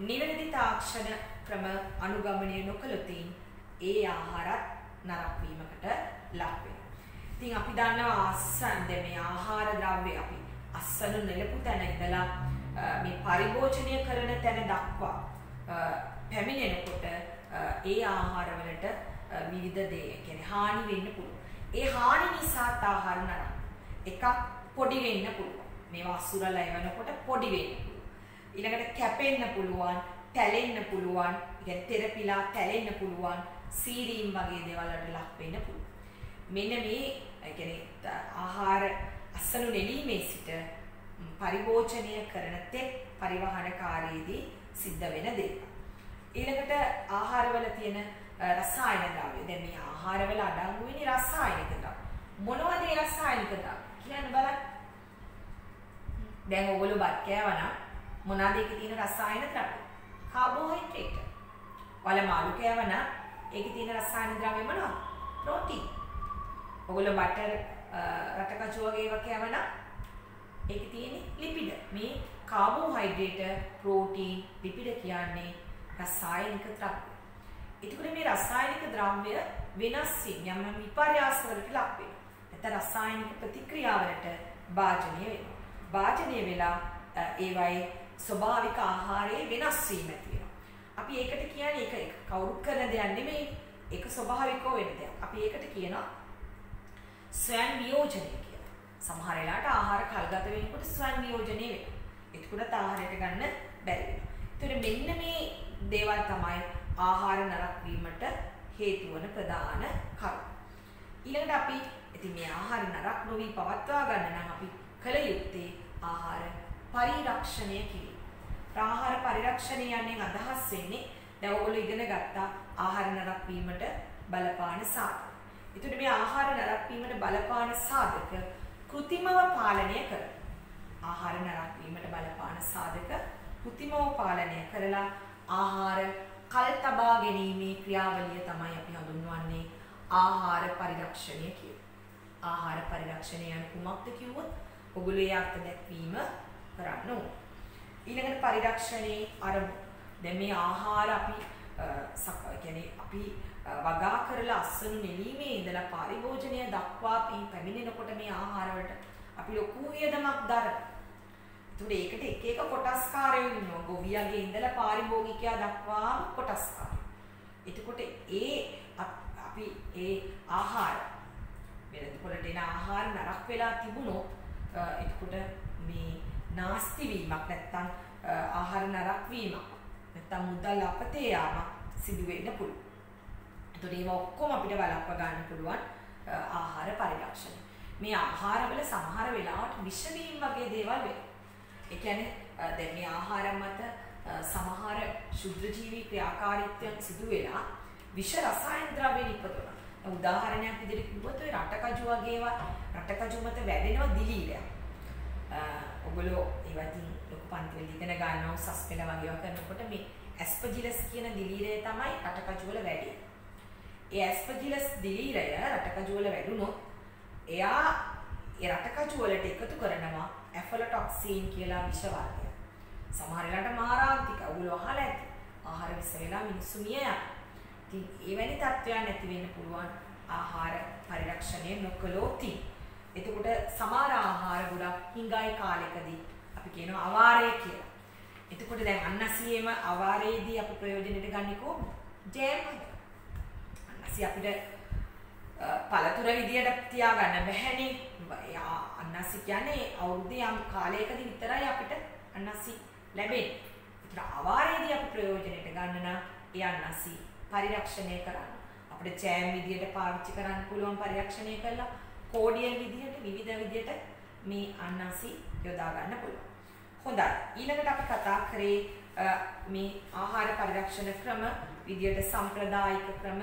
නිවැරදි තාක්ෂණ ක්‍රම අනුගමනය නොකළොත් ඒ ආහාරත් නරක වීමකට ලක් වෙනවා. ඉතින් අපි දන්නවා අස්සන් මේ ආහාර ද්‍රව්‍ය අපි අස්සනු නෙලපු තැන ඉඳලා මේ පරිභෝජනය කරන තැන දක්වා පැමිණෙනකොට ඒ ආහාරවලට විවිධ දේ කියන්නේ හානි වෙන්න පුළුවන්. ඒ හානි නිසා ආහාර නරක. එකක් පොඩි වෙන්න පුළුවන්. මේවා අසුරලා එවනකොට පොඩි වෙන්න පුළුවන්. ඊළඟට කැපෙන්න පුළුවන්, තැලෙන්න පුළුවන්, කියන්නේ තෙරපිලා තැලෙන්න පුළුවන්, සීරීම් වගේ දේවල් වලට ලක් වෙන්න පුළුවන්. මෙන්න මේ කියන්නේ ආහාර අසනු නෙලීමේ සිට පරිභෝජනය කරන තෙක් පරිවහනකාරයේදී සිද්ධ වෙන දේවල්. ඊළඟට ආහාරවල තියෙන රසායන ද්‍රව්‍ය. දැන් මේ ආහාරවල අඩංගු වෙන්නේ රසායනික ද්‍රව්‍ය. මොනවද ඒ රසායනික ද්‍රව්‍ය? කියන්න බලන්න. දැන් ඔයගොල්ලෝ බත් කෑවනම් මොනවාද ඒකේ තියෙන රසායන ද්‍රව්‍ය? කාබෝහයිඩ්‍රේට්. වල මාළු කෑවනම් ඒකේ තියෙන රසායන ද්‍රව්‍ය මොනවද? ප්‍රෝටීන්. ඔයගොල්ලෝ බටර් uh, රටකචු වගේ ඒවා කෑවනම් ඒකේ තියෙන්නේ ලිපිඩ. මේ කාබෝහයිඩ්‍රේට, ප්‍රෝටීන්, ලිපිඩ කියන්නේ රසායනික ද්‍රව්‍ය. එතකොට මේ රසායනික ද්‍රව්‍ය වෙනස් වීම යම් යම් විපර්යාසවලට ලක් වෙනවා. නැත්නම් රසායනික ප්‍රතික්‍රියාවලට භාජනය වෙනවා. භාජනය වෙලා uh, ඒවයි ස්වභාවික ආහාරයේ වෙනස් වීම ඇති වෙනවා. අපි ඒකට කියන්නේ ඒක කවුරුත් කරන දෙයක් නෙමෙයි. ඒක ස්වභාවිකව වෙන දෙයක්. අපි ඒකට කියනවා ස්වයං වියෝජනය කියලා. සමහර වෙලාවට ආහාර කල්ගත වෙනකොට ස්වයං වියෝජනය වෙනවා. එතකොට ආහාරයට ගන්න බැරි වෙනවා. ඒතර මෙන්න මේ දේවල් තමයි ආහාර නරක වීමට හේතු වන ප්‍රධාන කරුණු. ඊළඟට අපි ඉතින් මේ ආහාර නරක නොවි පවත්වා ගන්න නම් අපි කළ යුත්තේ ආහාර පරිරක්ෂණය කිරීම. ආහාර පරිරක්ෂණය යන්නේ අදහස් වෙන්නේ දැන් ඔයගොල්ලෝ ඉගෙන ගත්තා ආහාර නරක වීමට බලපාන සාධක. ඒතකොට මේ ආහාර නරක වීමට බලපාන සාධක કૃතිමව පාලනය කර. ආහාර නරක වීමට බලපාන සාධක કૃතිමව පාලනය කරලා ආහාර කල් තබා ගැනීමේ ක්‍රියාවලිය තමයි අපි හඳුන්වන්නේ ආහාර පරිරක්ෂණය කියලා. ආහාර පරිරක්ෂණය යන කුමක්ද කිව්වොත් ඔගොල්ලෝ ඒ අර්ථ දැක්වීම කරන්න ඕන. ඊළඟට පරිරක්ෂණයේ අරමුණ. දැන් මේ ආහාර අපි සක කියන්නේ අපි වගා කරලා අස්සනු නෙලීමේ ඉඳලා පරිභෝජනය දක්වා අපි පැමිණෙනකොට මේ ආහාර වලට අපි ලොකු වියදමක් දරනවා. ඒකට ඒකට එක එක කොටස්කාරයෝ ඉන්නවා. ගොවියගේ ඉඳලා පාරිභෝගිකයා දක්වාම කොටස්කාරයෝ. එතකොට ඒ අපි ඒ ආහාර වෙනද පොළට එන ආහාර නරක වෙලා තිබුණොත් එතකොට මේ නාස්ති වීමක් නැත්තම් ආහාර නරක වීමක් නැත්තම් මුදල් අපතේ යාමක් සිදු වෙන්න පුළුවන්. එතකොට ඒවා ඔක්කොම අපිට වළක්වා ගන්න පුළුවන් ආහාර පරිරක්ෂණය. මේ ආහාරවල සමහර වෙලාවට විෂ වීම වගේ දේවල් වෙනවා. ඒ කියන්නේ දැන් මේ ආහාර මත සමහර ශුද්ධජීවී ක්‍රියාකාරීත්වයන් සිදු වෙලා විෂ රසායන ද්‍රව්‍ය නිපදවනවා. උදාහරණයක් විදිහට කිව්වොත් ඔය රටකජු වගේ ඒවා රටකජු මත වැඩෙනවා දිලීරයක්. ඔගොල්ලෝ ඒවා ඉතින් ලොකු පන්තිවල ඉගෙන ගන්නවා උසස් පෙළ වගේ ඒවා කරනකොට මේ ඇස්පජිලස් කියන දිලීරය තමයි රටකජු වල වැඩි. ඒ ඇස්පජිලස් දිලීරය රටකජු වල වැඩුණොත් එයා ඒ රටකජු වලට එකතු කරනවා ඇෆලටොක්සින් කියලා විෂ වර්ගයක්. සමහර වෙලාවට මාරාන්තික උගුල වහලා ඇති. ආහාර විස වෙලා මිනිස්සු මිය යනවා. ඉතින් එවැනි තත්ත්වයන් ඇති වෙන්න පුළුවන් ආහාර පරිරක්ෂණය නොකළොත්. එතකොට සමහර ආහාර ගොඩක් හිඟයි කාලෙකදී අපි කියනවා අවාරය කියලා. එතකොට දැන් අන්නසියේම අවාරයේදී අපි ප්‍රයෝජනෙට ගන්නේ කොහොමද? ජෑම් හදලා. අන්නසිය අපිට පළතුර විදියට තියාගන්න බැහැනේ. අන්නස්සි කියන්නේ අවුරුද්දේ යම් කාලයකදී විතරයි අපිට අන්නස්සි ලැබෙන්නේ. ඒතර අවාරයේදී අපි ප්‍රයෝජනෙට ගන්න නම් ඒ අන්නස්සි පරිරක්ෂණය කරන්න. අපිට ජෑම් විදියට පාවිච්චි කරන්න පුළුවන් පරිරක්ෂණය කළා. කෝඩියල් විදියට විවිධ විදියට මේ අන්නස්සි යොදා ගන්න පුළුවන්. හොඳයි. ඊළඟට අපි කතා කරේ මේ ආහාර පරිරක්ෂණ ක්‍රම විදියට සම්ප්‍රදායික ක්‍රම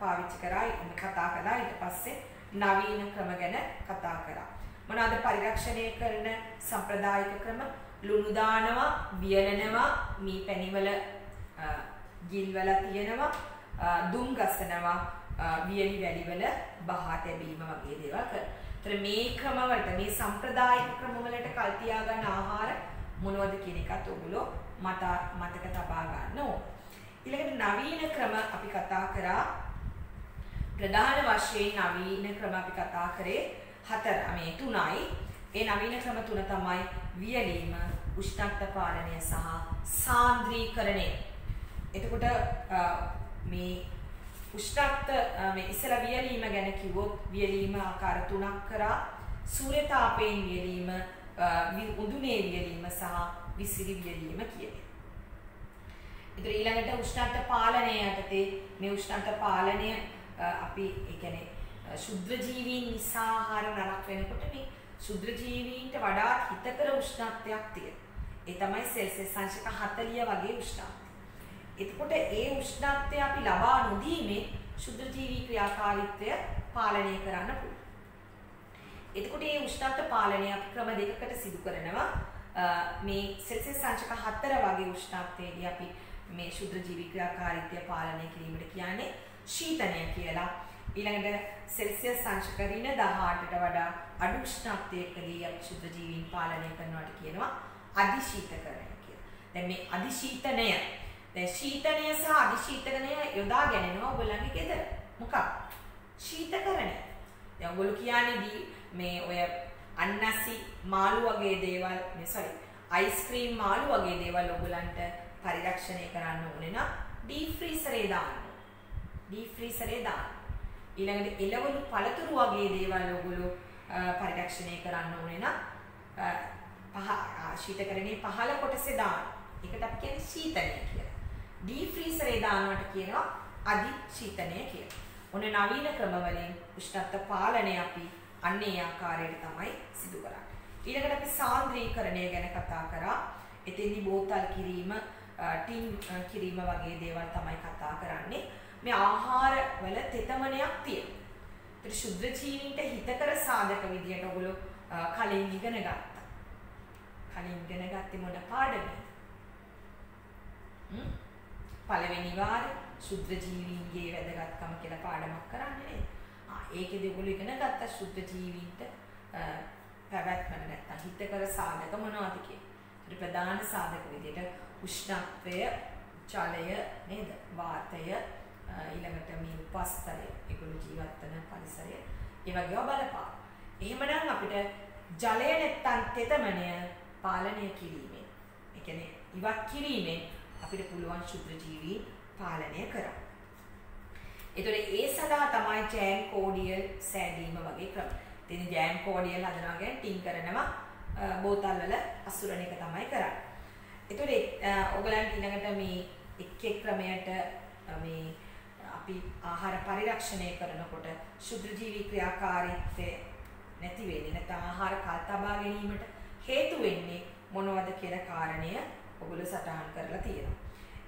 පාවිච්චි කරා කතා කළා ඊට පස්සේ නවීන ක්‍රම ගැන කතා කරා. මොනවාද පරිරක්ෂණය කරන සම්ප්‍රදායික ක්‍රම ලුණු දානවා වියලනවා මී පැණිවල ගිල්වල තියෙනවා දුම් ගසනවා වියලි වැලිවල බහා තැබීම වගේ දේවල් කරනවා. ඒතර මේ ක්‍රමවලට මේ සම්ප්‍රදායික ක්‍රමවලට කල් තියාගන්න ආහාර මොනවද කියන එකත් ඔයගොල්ලෝ මත මතක තබා ගන්න ඕන. ඊළඟට නවීන ක්‍රම අපි කතා කරා ප්‍රධාන වශයෙන් නවීන ක්‍රම අපි කතා කරේ හතර මේ තුනයි. ඒ නවීන ක්‍රම තුන තමයි වියලීම, උෂ්ණත්ව පාලනය සහ සාන්ද්‍රීකරණය. එතකොට මේ උෂ්ණත්ව මේ ඉස්සලා වියලීම ගැන කිව්වොත් වියලීම ආකාර තුනක් කරා සූර්යතාපයෙන් වියලීම, උඳුනේ වියලීම සහ විසිරි වියලීම කියන්නේ. ඒතර ඊළඟට උෂ්ණත්ව පාලනය යටතේ මේ උෂ්ණත්ව පාලනය අපි ඒ කියන්නේ ශුද්‍ර ජීවීන් නිසා ආහාර නරක වෙනකොට මේ ශුද්‍ර ජීවීන්ට වඩා හිතකර උෂ්ණත්වයක් තියෙනවා. ඒ තමයි සෙල්සියස් අංශක 40 වගේ උෂ්ණත්වය. එතකොට ඒ උෂ්ණත්වය අපි ලබා නොදීමේ ශුද්‍ර ජීවී ක්‍රියාකාරීත්වය පාලනය කරන්න පුළුවන්. එතකොට මේ උෂ්ණත්ව පාලනය අපි ක්‍රම දෙකකට සිදු කරනවා. මේ සෙල්සියස් අංශක 4 වගේ උෂ්ණත්වයේදී අපි මේ ශුද්‍ර ජීවී ක්‍රියාකාරීත්වය පාලනය කිරීමට කියන්නේ ශීතනය කියලා. ඊළඟට සෙල්සියස් අංශක ඍණ 18ට වඩා අඩු උෂ්ණත්වයකදී අපි ශුද්ධ ජීවීන් පාලනය කරනවාට කියනවා අධිශීතකරණය කියලා. දැන් මේ අධිශීතනය දැන් ශීතනය සහ අධිශීතකරණය යොදා ගැනීම ඔයගොල්ලන්ගේ ගෙදර. මොකක්? ශීතකරණය. දැන් ඔයගොල්ලෝ කියන්නේ මේ ඔය අන්නසි මාළු වගේ දේවල් මේ සෝරි අයිස්ක්‍රීම් මාළු වගේ දේවල් ඔයගොල්ලන්ට පරිරක්ෂණය කරන්න ඕනේ නම් ඩීප් ෆ්‍රීසරේ දාන්න. ඩීප් ෆ්‍රීසරේ දාන්න. ඊළඟට එළවලු පළතුරු වගේ දේවල් ඔයගොල්ලෝ පරිරක්ෂණය කරන්න ඕනේ නම් පහ ශීතකරණයේ පහළ කොටසේ දාන්න. ඒකට අපි කියන්නේ ශීතනය කියලා. ඩීප් ෆ්‍රීසරේ දානවට කියනවා අධි ශීතනය කියලා. ඔන්න නවීන ක්‍රමවලින් උෂ්ණත්ව පාලනය අපි අන්න ඒ ආකාරයට තමයි සිදු කරන්නේ. ඊළඟට අපි සාන්ද්‍රීකරණය ගැන කතා කරා. එතෙන්දි බෝතල් කිරීම, ටින් කිරීම වගේ දේවල් තමයි කතා කරන්නේ. මේ ආහාර වල තෙතමනයක් තියෙනවා. ඒත් ශුද්ධ ජීවීන්ට හිතකර සාධක විදියට ඔගොල්ලෝ කලින් ඉගෙන ගත්තා. කලින් ඉගෙන ගත්තේ මොන පාඩමද? හ්ම් පළවෙනි වාරේ ශුද්ධ ජීවීන්ගේ වැදගත්කම කියලා පාඩමක් කරන්නේ නේද? ආ ඒකෙදි ඔයගොල්ලෝ ඉගෙන ගත්ත ශුද්ධ ජීවීන්ට පැවැත්මට නැත්තම් හිතකර සාධක මොනවද කියන්නේ? ප්‍රධාන සාධක විදියට උෂ්ණත්වය, ජලය නේද? වාතය, ඊළඟට මේ උපස්තරය ඒගොල්ලෝ ජීවත් වෙන පරිසරය ඒ වගේව බලපාන. එහෙමනම් අපිට ජලය නැත්තම් තෙතමනය පාලනය කිරීමෙන් ඒ කියන්නේ ඉවත් කිරීමෙන් අපිට පුළුවන් ශුද්ධ ජීවී පාලනය කරන්න. එතකොට ඒ සඳහා තමයි ජෑම් කෝඩියල් සෑදීම වගේ ක්‍රම. ඉතින් ජෑම් කෝඩියල් හදනවා කියන්නේ ටින් කරනවා බෝතල් වල අසුරන එක තමයි කරන්නේ. එතකොට ඔයගලන්ට ඊළඟට මේ එක් එක් ක්‍රමයට මේ අපි ආහාර පරිරක්ෂණය කරනකොට ශුද්ධ ජීවී ක්‍රියාකාරීත්වය නැති වෙන්නේ නැත්නම් ආහාර කල් තබා ගැනීමට හේතු වෙන්නේ මොනවද කියන කාරණය ඔගොල්ලෝ සටහන් කරලා තියෙනවා.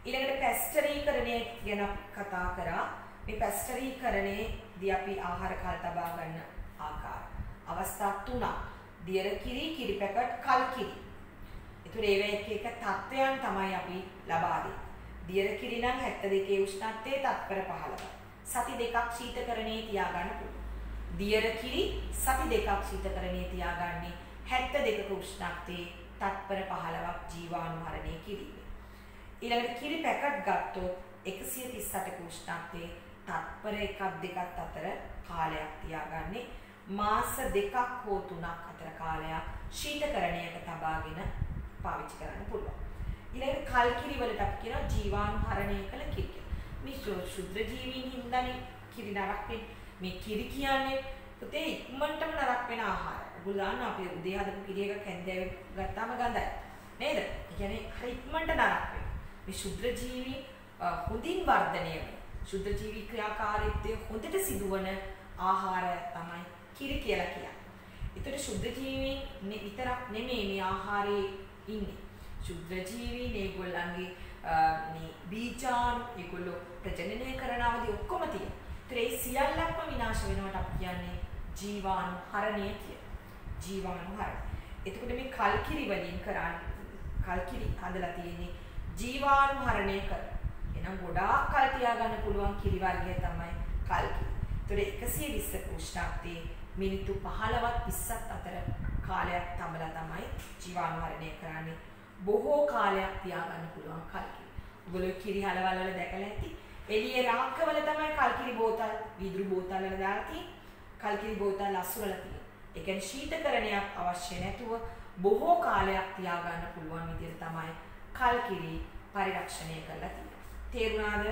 ඊළඟට පැස්ටරීකරණය ගැන කතා කරා. මේ පැස්ටරීකරණයේදී අපි ආහාර කල් තබා ගන්න ආකාර. අවස්ථා තුනක්. දියර කිරි, කිරි පැකට්, කල් කිරි. ඒතර ඒවා එක එක තත්වයන් තමයි අපි ලබා දෙන්නේ. දියර කිරි නම් 72 උෂ්ණත්වයේ තත්පර 15යි. සති දෙකක් ශීතකරණයේ තියාගන්න පුළුවන්. දියර කිරි සති දෙකක් ශීතකරණයේ තියාගන්නේ 72ක උෂ්ණත්වයේ තත්පර 15ක් ජීවාණුහරණය කිරීම. ඊළඟට කිරි පැකට් ගත්තොත් 138ක උෂ්ණත්වයේ තත්පර 1ක් 2ක් අතර කාලයක් තියාගන්නේ මාස දෙකක් හෝ තුනක් අතර කාලයක් ශීතකරණයක තබාගෙන පාවිච්චි කරන්න පුළුවන්. ඊළඟ කල් කිරි වලට අපි කියනවා ජීවාණුහරණය කළ කිරි කියලා. මේ ශුද්ධ ජීවීන් හින්දානේ කිරි නරක වෙන්නේ. මේ කිරි කියන්නේ පුතේ ඉක්මනටම නරක වෙන ආහාර. ඔයගොල්ලෝ දන්නවා අපි උදේ හදපු කිරි එකක් හැන්දෑවේ ගත්තාම ගඳයි. නේද? ඒ කියන්නේ හරි ඉක්මනට නරක වෙනවා. මේ ශුද්ධ ජීවී හොඳින් වර්ධනය වෙන ශුද්ධ ජීවී ක්‍රියාකාරීත්වය හොඳට සිදුවන ආහාර තමයි කිරි කියලා කියන්නේ. ඒතර ශුද්ධ ජීවීන් විතරක් නෙමෙයි මේ ආහාරයේ ඉන්නේ. ශුද්ධ ජීවීන් ඒගොල්ලන්ගේ මේ බීජාණු ඒගොල්ලෝ ප්‍රජනනය කරන අවදි ඔක්කොම තියෙනවා. ඒතර ඒ සියල්ලක්ම විනාශ වෙනවට අපි කියන්නේ ජීවාණු හරණය කියලා. ජීවාණු හරණය. එතකොට මේ කල්කිරි වලින් කරන්නේ කල්කිරි හදලා තියෙන්නේ ජීවාණු හරණය කර. එහෙනම් ගොඩාක් කල් තියාගන්න පුළුවන් කිරි වර්ගය තමයි කල්කිරි. ඒතකොට 120ක උෂ්ණත්වයේ මිනිත්තු 15ත් 20ත් අතර කාලයක් තබලා තමයි ජීවාණු හරණය කරන්නේ. බොහෝ කාලයක් තියාගන්න පුළුවන් කල්කිරි. ඔයගොල්ලෝ කිරි හලවල් වල දැකලා ඇති. එළියේ රාක්කවල තමයි කල්කිරි බෝතල්, වීදුරු බෝතල් වල දාලා තියෙන්නේ. කල්කිරි බෝතල් අසුරලා තියෙන්නේ. ඒ කියන්නේ ශීතකරණයක් අවශ්‍ය නැතුව බොහෝ කාලයක් තියාගන්න පුළුවන් විදිහට තමයි කල්කිරි පරිරක්ෂණය කරලා තියෙන්නේ. තේරුණාද?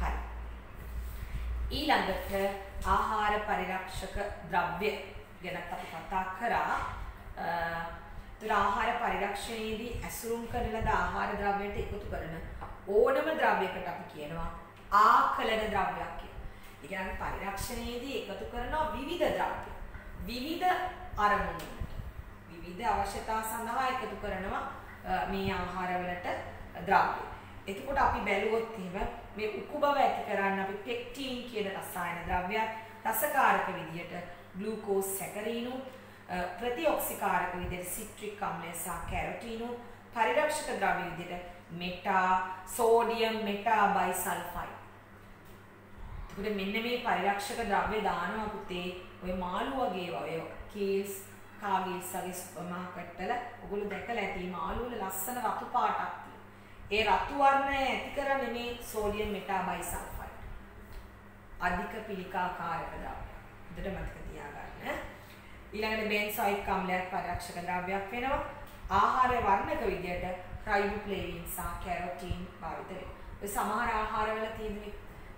හරි. ඊළඟට ආහාර පරිරක්ෂක ද්‍රව්‍ය ගැන අපි කතා කරා. ඒතර ආහාර පරිරක්ෂණයේදී ඇසුරුම් කරන ලද ආහාර ද්‍රව්‍යයට එකතු කරන ඕනම ද්‍රව්‍යයකට අපි කියනවා ආකලන ද්‍රව්‍යයක් කියලා. ඒ කියන්නේ පරිරක්ෂණයේදී එකතු කරන විවිධ ද්‍රව්‍ය. විවිධ අරමුණු විවිධ අවශ්‍යතා සඳහා එකතු කරනවා මේ ආහාරවලට ද්‍රව්‍ය. එතකොට අපි බැලුවොත් එහෙම මේ උකුබව ඇති කරන්න අපි පෙක්ටින් කියන රසායන ද්‍රව්‍යයක් රසකාරක විදියට ග්ලූකෝස් සැකරීනු ප්‍රතිඔක්සිකාරක විදියට සිට්‍රික් අම්ලය සහ කැරොටිනු පරිරක්ෂක ද්‍රව්‍ය විදියට මෙටා සෝඩියම් මෙටා බයිසල්ෆයිඩ් එතකොට මෙන්න මේ පරිරක්ෂක ද්‍රව්‍ය දානවා පුතේ ඔය මාළු වගේ ඔය කීල්ස් කාගීල්ස් වගේ සුපර් මාකට් වල ඔගොල්ලෝ දැකලා ඇති මාළු වල ලස්සන රතු පාටක් ඒ රතු වර්ණය ඇති කරන්නේ මේ සෝඩියම් මෙටාබයිසල්ෆයිඩ්. අධික පිළිකාකාරක ද්‍රව්‍යයක්. හොඳට මතක තියාගන්න. ඊළඟට බෙන්සොයික් අම්ලයක් පරීක්ෂක ද්‍රව්‍යයක් වෙනවා. ආහාර වර්ණක විදියට රයිබෝෆ්ලේවින් සහ කැරොටින් භාවිත වෙනවා. ඔය සමහර ආහාරවල තියෙන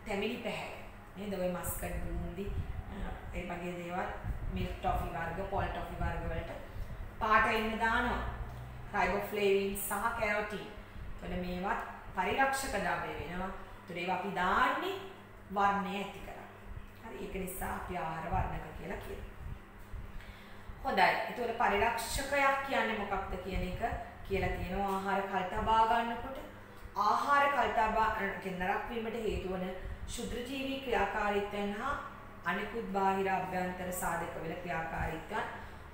තැමිලි පැහැය. නේද? ඔය මස්කට් බූන්දි ඒ වගේ දේවල් මිල්ක් ටොෆි වර්ග, පොල් ටොෆි වර්ග වලට පාට එන්න දානවා. රයිබෝෆ්ලේවින් සහ කැරොටින් එතකොට මේවත් පරිරක්ෂක ද්‍රව්‍ය වෙනවා. එතකොට ඒවා අපි දාන්නේ වර්ණය ඇති කරන්න. හරි ඒක නිසා අපි ආහාර වර්ණක කියලා කියනවා. හොඳයි. එතකොට පරිරක්ෂකයක් කියන්නේ මොකක්ද කියන එක කියලා තියෙනවා ආහාර කල්තබා ගන්නකොට ආහාර කල්තබා නරක් වීමට හේතු වන ශුද්‍රජීවී ක්‍රියාකාරීත්වයන් හා අනිකුත් බාහිර අභ්‍යන්තර සාධක වල ක්‍රියාකාරීත්වයන්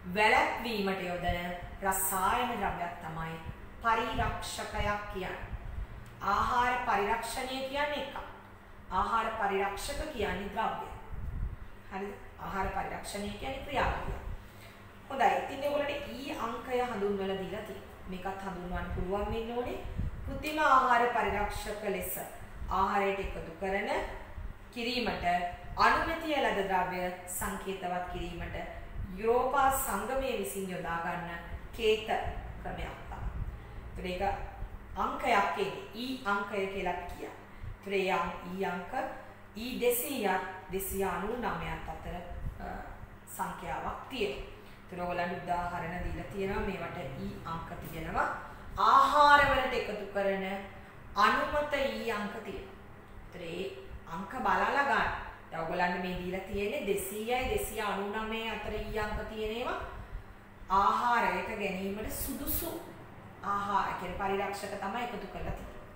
වැළැක්වීමට යොදන රසායන ද්‍රව්‍යයක් තමයි පරිරක්ෂකයක් කියන්නේ. ආහාර පරිරක්ෂණය කියන්නේ එකක්. ආහාර පරිරක්ෂක කියන්නේ ද්‍රව්‍ය. හරිද? ආහාර පරිරක්ෂණය කියන්නේ ක්‍රියාවලිය. හොඳයි. ඉතින් ඒගොල්ලන්ට ඊ අංකය හඳුන්වලා දීලා තියෙනවා. මේකත් හඳුන්වන්න පුළුවන් වෙන්න ඕනේ. કૃතිම ආහාර පරිරක්ෂක ලෙස ආහාරයට එකතු කරන කිරීමට අනුමැතිය ලද ද්‍රව්‍ය සංකේතවත් කිරීමට යුරෝපා සංගමය විසින් යොදා ගන්න කේත ක්‍රමයක්. ඒක අංකයක් එන්නේ. ඊ අංකය කියලා අපි කියනවා. ඒතර ඊ අංක ඊ 200ත් 299ත් අතර සංඛ්‍යාවක් තියෙනවා. ඒතර ඔයගලන්ට උදාහරණ දීලා තියෙනවා මේවට ඊ අංක තියෙනවා. ආහාර වලට එකතු කරන අනුමත ඊ අංක තියෙනවා. ඒතර ඒ අංක බලලා ගන්න. දැන් ඔයගලන්ට මේ දීලා තියෙන්නේ 200යි 299 අතර ඊ අංක තියෙන ඒවා ආහාරයක ගැනීමට සුදුසු ආහාර කියන පරිරක්ෂක තමයි එකතු කරලා තියෙන්නේ.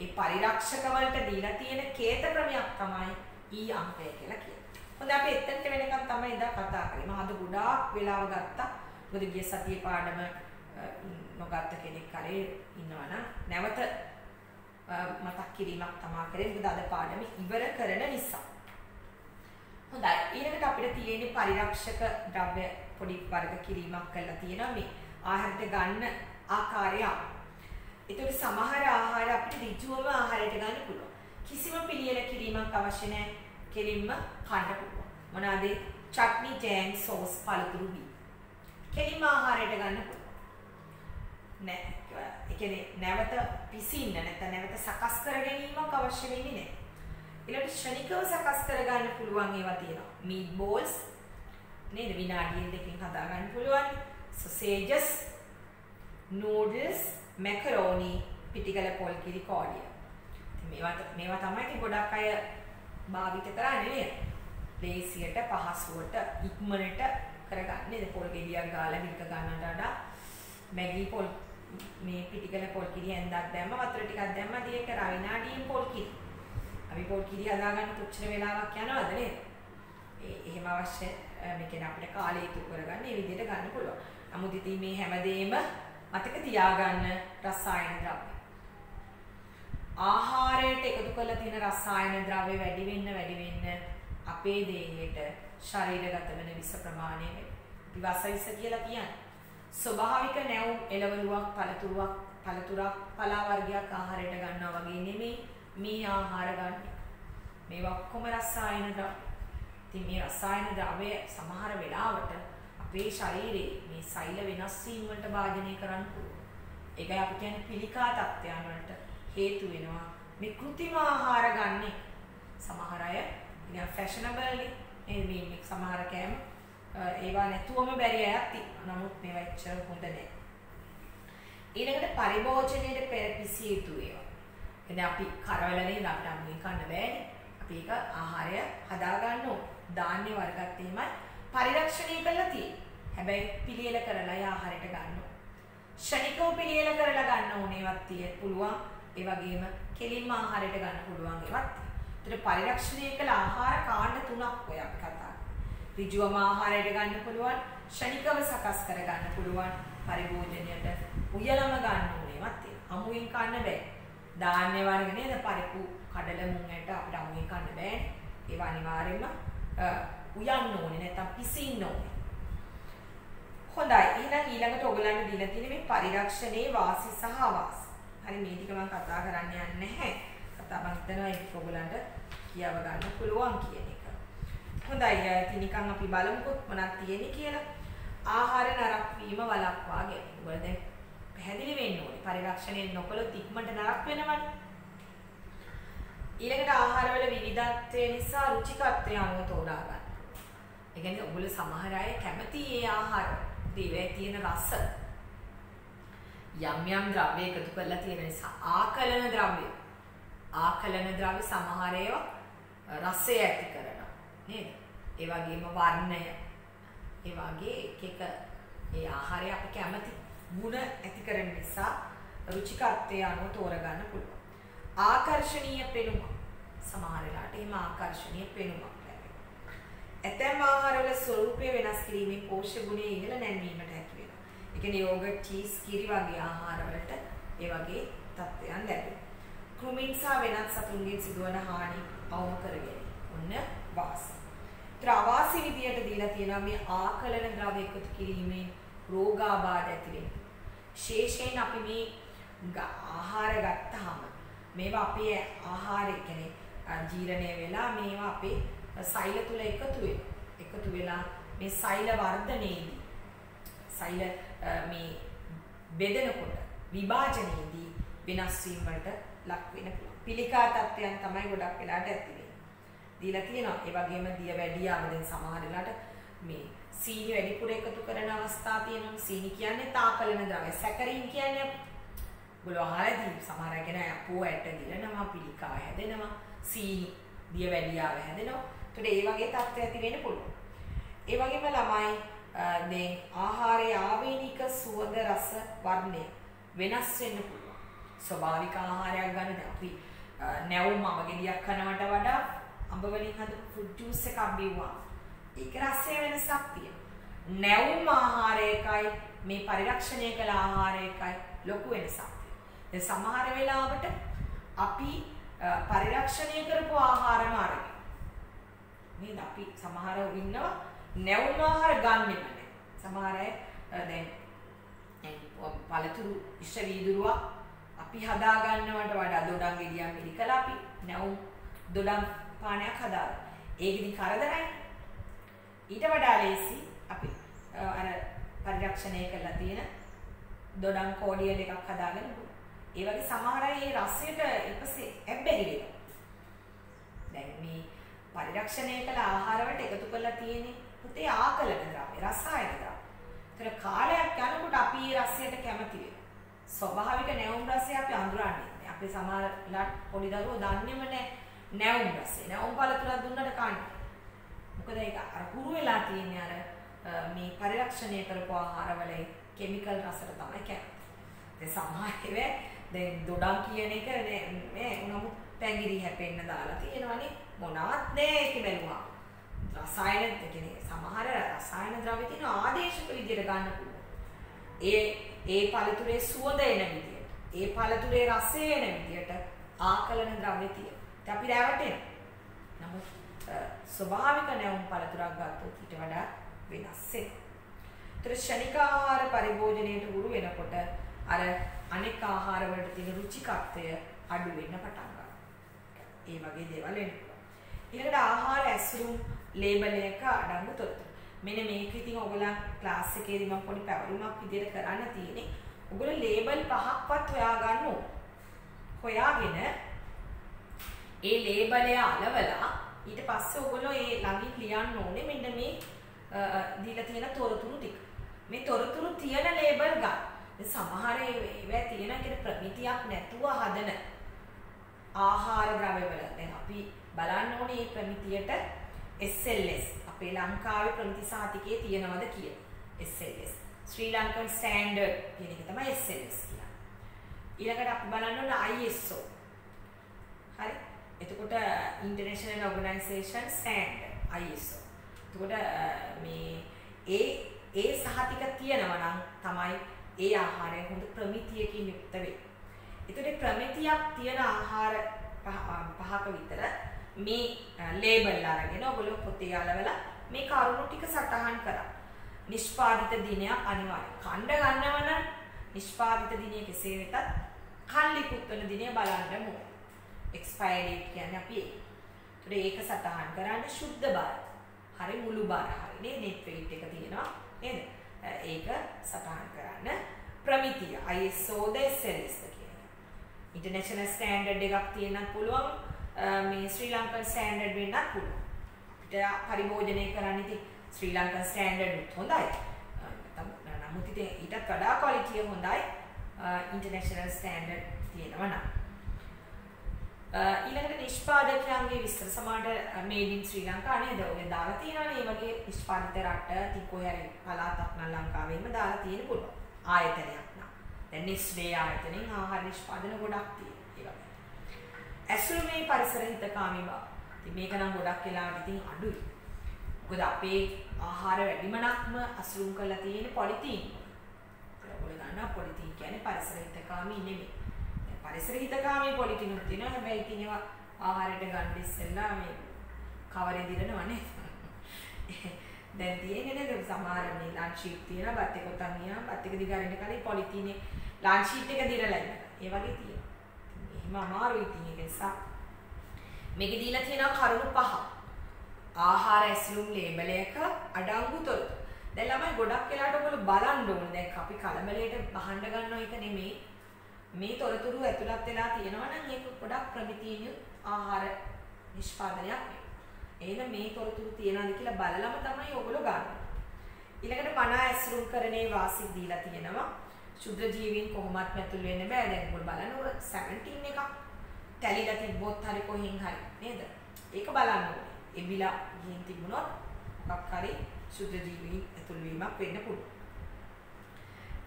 ඒ පරිරක්ෂක වලට දීලා තියෙන කේත ක්‍රමයක් තමයි ඊ අංකය කියලා කියන්නේ. හොඳයි අපි එතනට වෙනකන් තමයි ඉදා කතා කරේ. මම අද ගොඩාක් වෙලාව ගත්තා. මොකද ගිය සතියේ පාඩම නොගත්ත කෙනෙක් කරේ ඉන්නවනම් නැවත මතක් කිරීමක් තමයි කරේ. මොකද අද පාඩම ඉවර කරන නිසා. හොඳයි. ඊළඟට අපිට තියෙන්නේ පරිරක්ෂක ද්‍රව්‍ය පොඩි වර්ග කිරීමක් කරලා තියෙනවා මේ ආහාරයට ගන්න ආකාරයක්. ඒතකොට සමහර ආහාර අපිට ඍජුවම ආහාරයට ගන්න පුළුවන්. කිසිම පිළියෙල කිරීමක් අවශ්‍ය නැහැ. කෙලින්ම කන්න පුළුවන්. මොනවාද? චට්නි, ජෑම්, සෝස්, පළතුරු බී. කෙලින්ම ආහාරයට ගන්න පුළුවන්. නෑ. ඒ කියන්නේ නැවත පිසින්න නැත්නම් නැවත සකස් කර ගැනීමක් අවශ්‍ය වෙන්නේ නැහැ. ඊළඟට ශනිකව සකස් කර ගන්න පුළුවන් ඒවා තියෙනවා. මීට් බෝල්ස් නේද? විනාඩියෙන් දෙකකින් හදා ගන්න පුළුවන්. සොසේජස් නූඩල්ස්, මැකරෝනි, පිටිකල පොල් කිරි කෝඩිය. ඉතින් මේවා මේවා තමයි ඉතින් ගොඩක් අය භාවිත කරන්නේ නේද? ලේසියට පහසුවට ඉක්මනට කරගන්න නේද? පොල් ගෙඩියක් ගාලා මිල්ක ගන්නට වඩා මැගි පොල් මේ පිටිකල පොල් කිරි හැන්දක් දැම්ම වතුර ටිකක් දැම්ම දී ඒක රවිනාඩියෙන් පොල් කිරි. අපි පොල් කිරි හදාගන්න කොච්චර වෙලාවක් යනවද නේද? ඒ එහෙම අවශ්‍ය මේ කියන්නේ අපිට කාලය ඉතුරු කරගන්න මේ විදිහට ගන්න පුළුවන්. නමුත් ඉතින් මේ හැමදේම මතක තියාගන්න රසායන ද්‍රව්‍ය. ආහාරයට එකතු කරලා තියෙන රසායන ද්‍රව්‍ය වැඩි වෙන්න වැඩි වෙන්න අපේ දේහයට ශරීරගත වෙන විස ප්‍රමාණය විවස විස කියලා කියන්නේ. ස්වභාවික නැවුම් එළවලුවක් පළතුරුවක් පළතුරක් පලා වර්ගයක් ආහාරයට ගන්නවා වගේ නෙමෙයි මේ ආහාර ගන්න. මේවා ඔක්කොම රසායන ද්‍රව්‍ය. ඉතින් මේ රසායන ද්‍රව්‍ය සමහර වෙලාවට අපේ ශරීරයේ මේ සෛල වෙනස් වීම වලට භාජනය කරන්න පුළුවන්. ඒකයි අපි කියන්නේ පිළිකා තත්ත්වයන් වලට හේතු වෙනවා. මේ કૃතිම ආහාර ගන්න සමහර අය නිකන් ෆැෂනබල්ලි මේ මේ සමහර කෑම ඒවා නැතුවම බැරි අයත් ඉන්නවා. නමුත් මේවා එච්චර හොඳ නැහැ. ඊළඟට පරිභෝජනයේ පෙර පිසිය යුතු ඒවා. එතන අපි කරවලනේ අපිට අම්මේ කන්න බෑනේ. අපි ඒක ආහාරය හදා ගන්න ඕන. ධාන්‍ය වර්ගත් එහෙමයි පරිරක්ෂණය කරලා තියෙන්නේ. හැබැයි පිළියෙල කරලා ආහාරයට ගන්න ඕන. ෂණිකව පිළියෙල කරලා ගන්න ඕනේවත් තියෙ පුළුවන්. ඒ වගේම කෙලින්ම ආහාරයට ගන්න පුළුවන් ඒවත්. ඒතර පරිරක්ෂණය කළ ආහාර කාණ්ඩ තුනක් ඔය අපි කතා ඍජුවම ආහාරයට ගන්න පුළුවන්, ෂණිකව සකස් කර ගන්න පුළුවන්, පරිභෝජනයට උයලම ගන්න ඕනේවත් තියෙනවා. අමුයෙන් කන්න බෑ. ධාන්‍ය වර්ග නේද? පරිප්පු, කඩල, මුං ඇට අපිට අමුයෙන් කන්න බෑනේ. ඒවා අනිවාර්යයෙන්ම උයන්න ඕනේ නැත්නම් පිසින්න ඕනේ. හොඳයි. ඊළඟ ඊළඟට ඔයගලන්ට දීලා තියෙන මේ පරිරක්ෂණයේ වාසි සහ අවාසි. හරි මේ ටික මම කතා කරන්න යන්නේ නැහැ. කතා මම හිතනවා ඒක ඔයගලන්ට කියව ගන්න පුළුවන් කියන එක. හොඳයි. ඉතින් නිකන් අපි බලමුකෝ මොනක් තියෙන්නේ කියලා. ආහාර නරක් වීම වළක්වා ගැනීම. ඔයගොල්ලෝ දැන් පැහැදිලි වෙන්න ඕනේ. පරිරක්ෂණය නොකළොත් ඉක්මනට නරක වෙනවනේ. ඊළඟට ආහාරවල විවිධත්වය නිසා රුචිකත්වය අනුව තෝරා ගන්න. ඒ කියන්නේ ඔයගොල්ලෝ සමහර අය කැමති ඒ ආහාර දේවේ තියෙන රස යම් යම් ද්‍රව්‍ය එකතු කරලා තියෙන නිසා ආකලන ද්‍රව්‍ය ආකලන ද්‍රව්‍ය සමහර ඒවා රසය ඇති කරනවා නේද? ඒ වගේම වර්ණය ඒ වගේ එක එක ඒ ආහාරය අපි කැමති ಗುಣ ඇති කරන නිසා රුචිකත්වය අනුව තෝරගන්න පුළුවන්. ආකර්ශනීය පෙනුම සමහර වෙලාවට එහෙම ආකර්ශනීය පෙනුමක් ලැබෙනවා. ඇතැම් ආහාරවල ස්වરૂපය වෙනස් කිරීමෙන් පෝෂ්‍ය ගුණය ඉහළ නැන්වීමට හැකි වෙනවා. ඒ කියන්නේ යෝගට්, චීස්, කිරි වගේ ආහාරවලට ඒ වගේ තත්ත්වයන් ලැබෙනවා. කෘමීන් සහ වෙනත් සතුන්ගෙන් සිදුවන හානි අවම කරගෙන. ඔන්න වාසි. ඒතර අවාසි විදියට දීලා තියෙනවා මේ ආකලන ද්‍රව්‍ය එකතු කිරීමෙන් රෝගාබාධ ඇති වෙනවා. විශේෂයෙන් අපි මේ ආහාර ගත්තාම මේවා අපේ ආහාරය කියන්නේ ජීර්ණය වෙලා මේවා අපේ සෛල තුල එකතු වෙනවා. එකතු වෙලා මේ සෛල වර්ධනයේදී සෛල මේ බෙදෙනකොට විභාජනයේදී වෙනස් වීම වලට ලක් වෙන පුළුවන්. පිළිකා තත්ත්වයන් තමයි ගොඩක් වෙලාට ඇති වෙන්නේ. දීලා තියෙනවා. ඒ වගේම දිය වැඩියාම දැන් සමහර වෙලාවට මේ සීනි වැඩිපුර එකතු කරන අවස්ථා තියෙනවා. සීනි කියන්නේ තාකලන ද්‍රව්‍ය. සැකරින් කියන්නේ ගොල්ලෝ අහලාදී සමහර අය කියන අපෝ ඇට දිලනවා, පිළිකා හැදෙනවා, සීනි දිය වැඩියාව හැදෙනවා. ඒකට ඒ වගේ තත්ත්ව ඇති වෙන්න පුළුවන්. ඒ වගේම ළමයි මේ ආහාරයේ ආවේනික සුවඳ රස වර්ණය වෙනස් වෙන්න පුළුවන්. ස්වභාවික ආහාරයක් ගන්න දැන් අපි නැවුම් අඹ ගෙඩියක් කනවට වඩා අඹ වලින් හදපු ෆෘට් ජූස් එකක් බිව්වා. ඒක රසය වෙනසක් තියෙනවා. නැවුම් ආහාරයකයි මේ පරිරක්ෂණය කළ ආහාරයකයි ලොකු වෙනසක් තියෙනවා. සමහර වෙලාවට අපි පරිරක්ෂණය කරපු ආහාරම අරගෙන නේද අපි සමහර ඉන්නවා නැවුම් ආහාර ගන්නෙම නැහැ. සමහර අය දැන් පළතුරු ඉෂ වීදුරුවක් අපි හදා ගන්නවට වඩා දොඩම් ගෙඩියක් මිලිකලා අපි නැවුම් දොඩම් පානයක් හදාගන්න. ඒක ඉතින් කරදරයි. ඊට වඩා ලේසි අපි අර පරිරක්ෂණය කරලා තියෙන දොඩම් කෝඩියල් එකක් හදාගෙන ඒ වගේ සමහර අය මේ රසයට ඊපස්සේ ඇබ්බැහි වෙනවා. දැන් මේ පරිරක්ෂණය කළ ආහාර වලට එකතු කරලා තියෙන්නේ පුතේ ආකලන ද්‍රව්‍ය, රසායන ද්‍රව්‍ය. ඒතර කාලයක් යනකොට අපි මේ රසයට කැමති වෙනවා. ස්වභාවික නැවුම් රසය අපි අඳුරන්නේ. අපේ සමහරලාට පොඩි දරුවෝ දන්නේම නැහැ නැවුම් රසය. නැවුම් පළතුරක් දුන්නට කන්නේ. මොකද ඒක අර හුරු වෙලා තියෙන්නේ අර මේ පරිරක්ෂණය කරපු ආහාරවල කිමිකල් රසට තමයි කැමති. ඒ සමහර ඒවා දැන් දොඩම් කියන එක මේ නමුත් පැංගිරි හැපෙන්න දාලා තියෙනවනේ මොනවත් නෑ ඒක බැලුවා. රසායන කියන්නේ සමහර රසායන ද්‍රව්‍ය තියෙන ආදේශක විදියට ගන්න පුළුවන්. ඒ ඒ පළතුරේ සුවඳ එන විදියට, ඒ පළතුරේ රසය එන විදියට ආකලන ද්‍රව්‍ය තියෙනවා. අපි රැවටෙනවා. නමුත් ස්වභාවික නැවුම් පළතුරක් ගත්තොත් ඊට වඩා වෙනස් වෙනවා. ඒතර ශනික ආහාර පරිභෝජනයට හුරු වෙනකොට අර අනෙක් ආහාර වලට තියෙන රුචිකත්වය අඩු වෙන්න පටන් ගන්නවා. ඒ වගේ දේවල් වෙනවා. ඊළඟට ආහාර ඇසුරුම් ලේබල් එක අඩංගු තොරතුරු. මෙන්න මේක ඉතින් ඔයගොල්ලන් ක්ලාස් එකේදී මම පොඩි පැවරුමක් විදියට කරන්න තියෙන්නේ. ඔයගොල්ලෝ ලේබල් පහක්වත් හොයාගන්න ඕන. හොයාගෙන ඒ ලේබලය අලවලා ඊට පස්සේ ඔයගොල්ලෝ ඒ ළඟින් ලියන්න ඕනේ මෙන්න මේ දීලා තියෙන තොරතුරු ටික. මේ තොරතුරු තියෙන ලේබල් ගන්න. සමහර ඒවා තියෙන කියන ප්‍රමිතියක් නැතුව හදන ආහාර ද්‍රව්‍යවල දැන් අපි බලන්න ඕනේ මේ ප්‍රමිතියට SLS අපේ ලංකාවේ ප්‍රමිති සහතිකයේ තියෙනවද කියලා. SLS ශ්‍රී ලංකන් ස්ටෑන්ඩඩ් කියන එක තමයි SLS කියන්නේ. ඊළඟට අපි බලන්න ඕන ISO හරි? එතකොට ඉන්ටර්නැෂනල් ඕගනයිසේෂන් ස්ටෑන්ඩඩ් ISO එතකොට uh, මේ ඒ ඒ සහතික තියෙනවා නම් තමයි ඒ ආහාරය හොඳ ප්‍රමිතියකින් යුක්ත වෙන්නේ. ඒතකොට ප්‍රමිතියක් තියෙන ආහාර පහක විතර මේ ලේබල් අරගෙන ඔයගොල්ලෝ පොතේ අලවලා මේ කරුණු ටික සටහන් කරා. නිෂ්පාදිත දිනයක් අනිවාර්යයි. ඛණ්ඩ ගන්නව නම් නිෂ්පාදිත දිනය කෙසේ වෙතත් කල්ලිකුත් වෙන දිනය බලන්න ඕනේ. එක්ස්පයර් ඩේට් කියන්නේ අපි ඒක. ඒක සටහන් කරන්න සුද්ධ බර. හරි මුළු බර හරි නේ net weight එක තියෙනවා නේද? ඒක සටහන් කරන්න ප්‍රමිතිය ISO ද SLS ද කියන එක. ඉන්ටර්නැෂනල් ස්ටෑන්ඩඩ් එකක් තියෙනත් පුළුවන් මේ ශ්‍රී ලංකන් ස්ටෑන්ඩඩ් වෙන්නත් පුළුවන්. අපිට පරිභෝජනය කරන්න ඉතින් ශ්‍රී ලංකන් ස්ටෑන්ඩඩ් උත් හොඳයි. නමුත් ඉතින් ඊටත් වඩා ක්වලිටිය හොඳයි ඉන්ටර්නැෂනල් ස්ටෑන්ඩඩ් තියෙනවා නම්. ඊළඟට නිෂ්පාදකයන්ගේ විස්තර සමහරට මේඩ් ඉන් ශ්‍රී ලංකා නේද? ඔය දාලා තියෙනවානේ මේ වගේ නිෂ්පාදිත රට ඉතින් කොහේ හරි පළාතක් නම් ලංකාවේම දාලා තියෙන පුළුවන්. ආයතනයක් නම්. දැන් නිස්ලේ ආයතනෙන් ආහාර නිෂ්පාදන ගොඩක් තියෙනවා. ඇසුරුමේ පරිසර හිතකාමී බව. ඉතින් මේක නම් ගොඩක් වෙලාවට ඉතින් අඩුයි. මොකද අපේ ආහාර වැඩිමනක්ම අසුරුම් කරලා තියෙන පොලිතීන්. ඔයගොල්ලෝ දන්නා පොලිතීන් කියන්නේ පරිසර හිතකාමී නෙමෙයි. පරිසර හිතකාමී පොලිතීන් උත් තියෙනවා. හැබැයි ඉතින් ඒවා ආහාරයට ගන්න ඉස්සෙල්ලා මේ කවරේ දිරනවා නේද? දැන් තියෙන්නේ නේද සමහර මේ ලන්ච් ෂීට් තියෙනවා බත් එක උතන් ගියාම බත් එක දිගාරින්න කලින් පොලිතීනේ ලන්ච් ෂීට් එක දිරලා ඉන්නවා. ඒ වගේ තියෙනවා. එහෙම අමාරුයි ඉතින් ඒක නිසා මේකේ දීලා තියෙනවා කරුණු පහ. ආහාර ඇසුම් ලේබල් එක අඩංගු තොරතුරු. දැන් ළමයි ගොඩක් වෙලාවට ඔයගොල්ලෝ බලන්න ඕනේ. දැන් අපි කලබලයට බහන්න ගන්නව එක නෙමෙයි. මේ තොරතුරු ඇතුළත් වෙලා තියෙනවා නම් ඒක ගොඩක් ප්‍රමිතීන ආහාර නිෂ්පාදනයක් වෙනවා. එහෙනම් මේ තොරතුරු තියෙනවද කියලා බලලම තමයි ඔයගොල්ලෝ ගන්න. ඊළඟට පණ ඇසුම් කරනේ වාසි දීලා තියෙනවා. ශුද්ධ ජීවීන් කොහොමත් ඇතුල් වෙන්න බෑ. දැන් ඔයගොල්ලෝ බලන්න උර 17 එකක් තැලිලා තිබ්බොත් හරි කොහෙන් හරි නේද? ඒක බලන්න ඕනේ. එබිලා ගිහින් තිබුණොත් මොකක් හරි ශුද්ධ ජීවීන් ඇතුල් වීමක් වෙන්න පුළුවන්.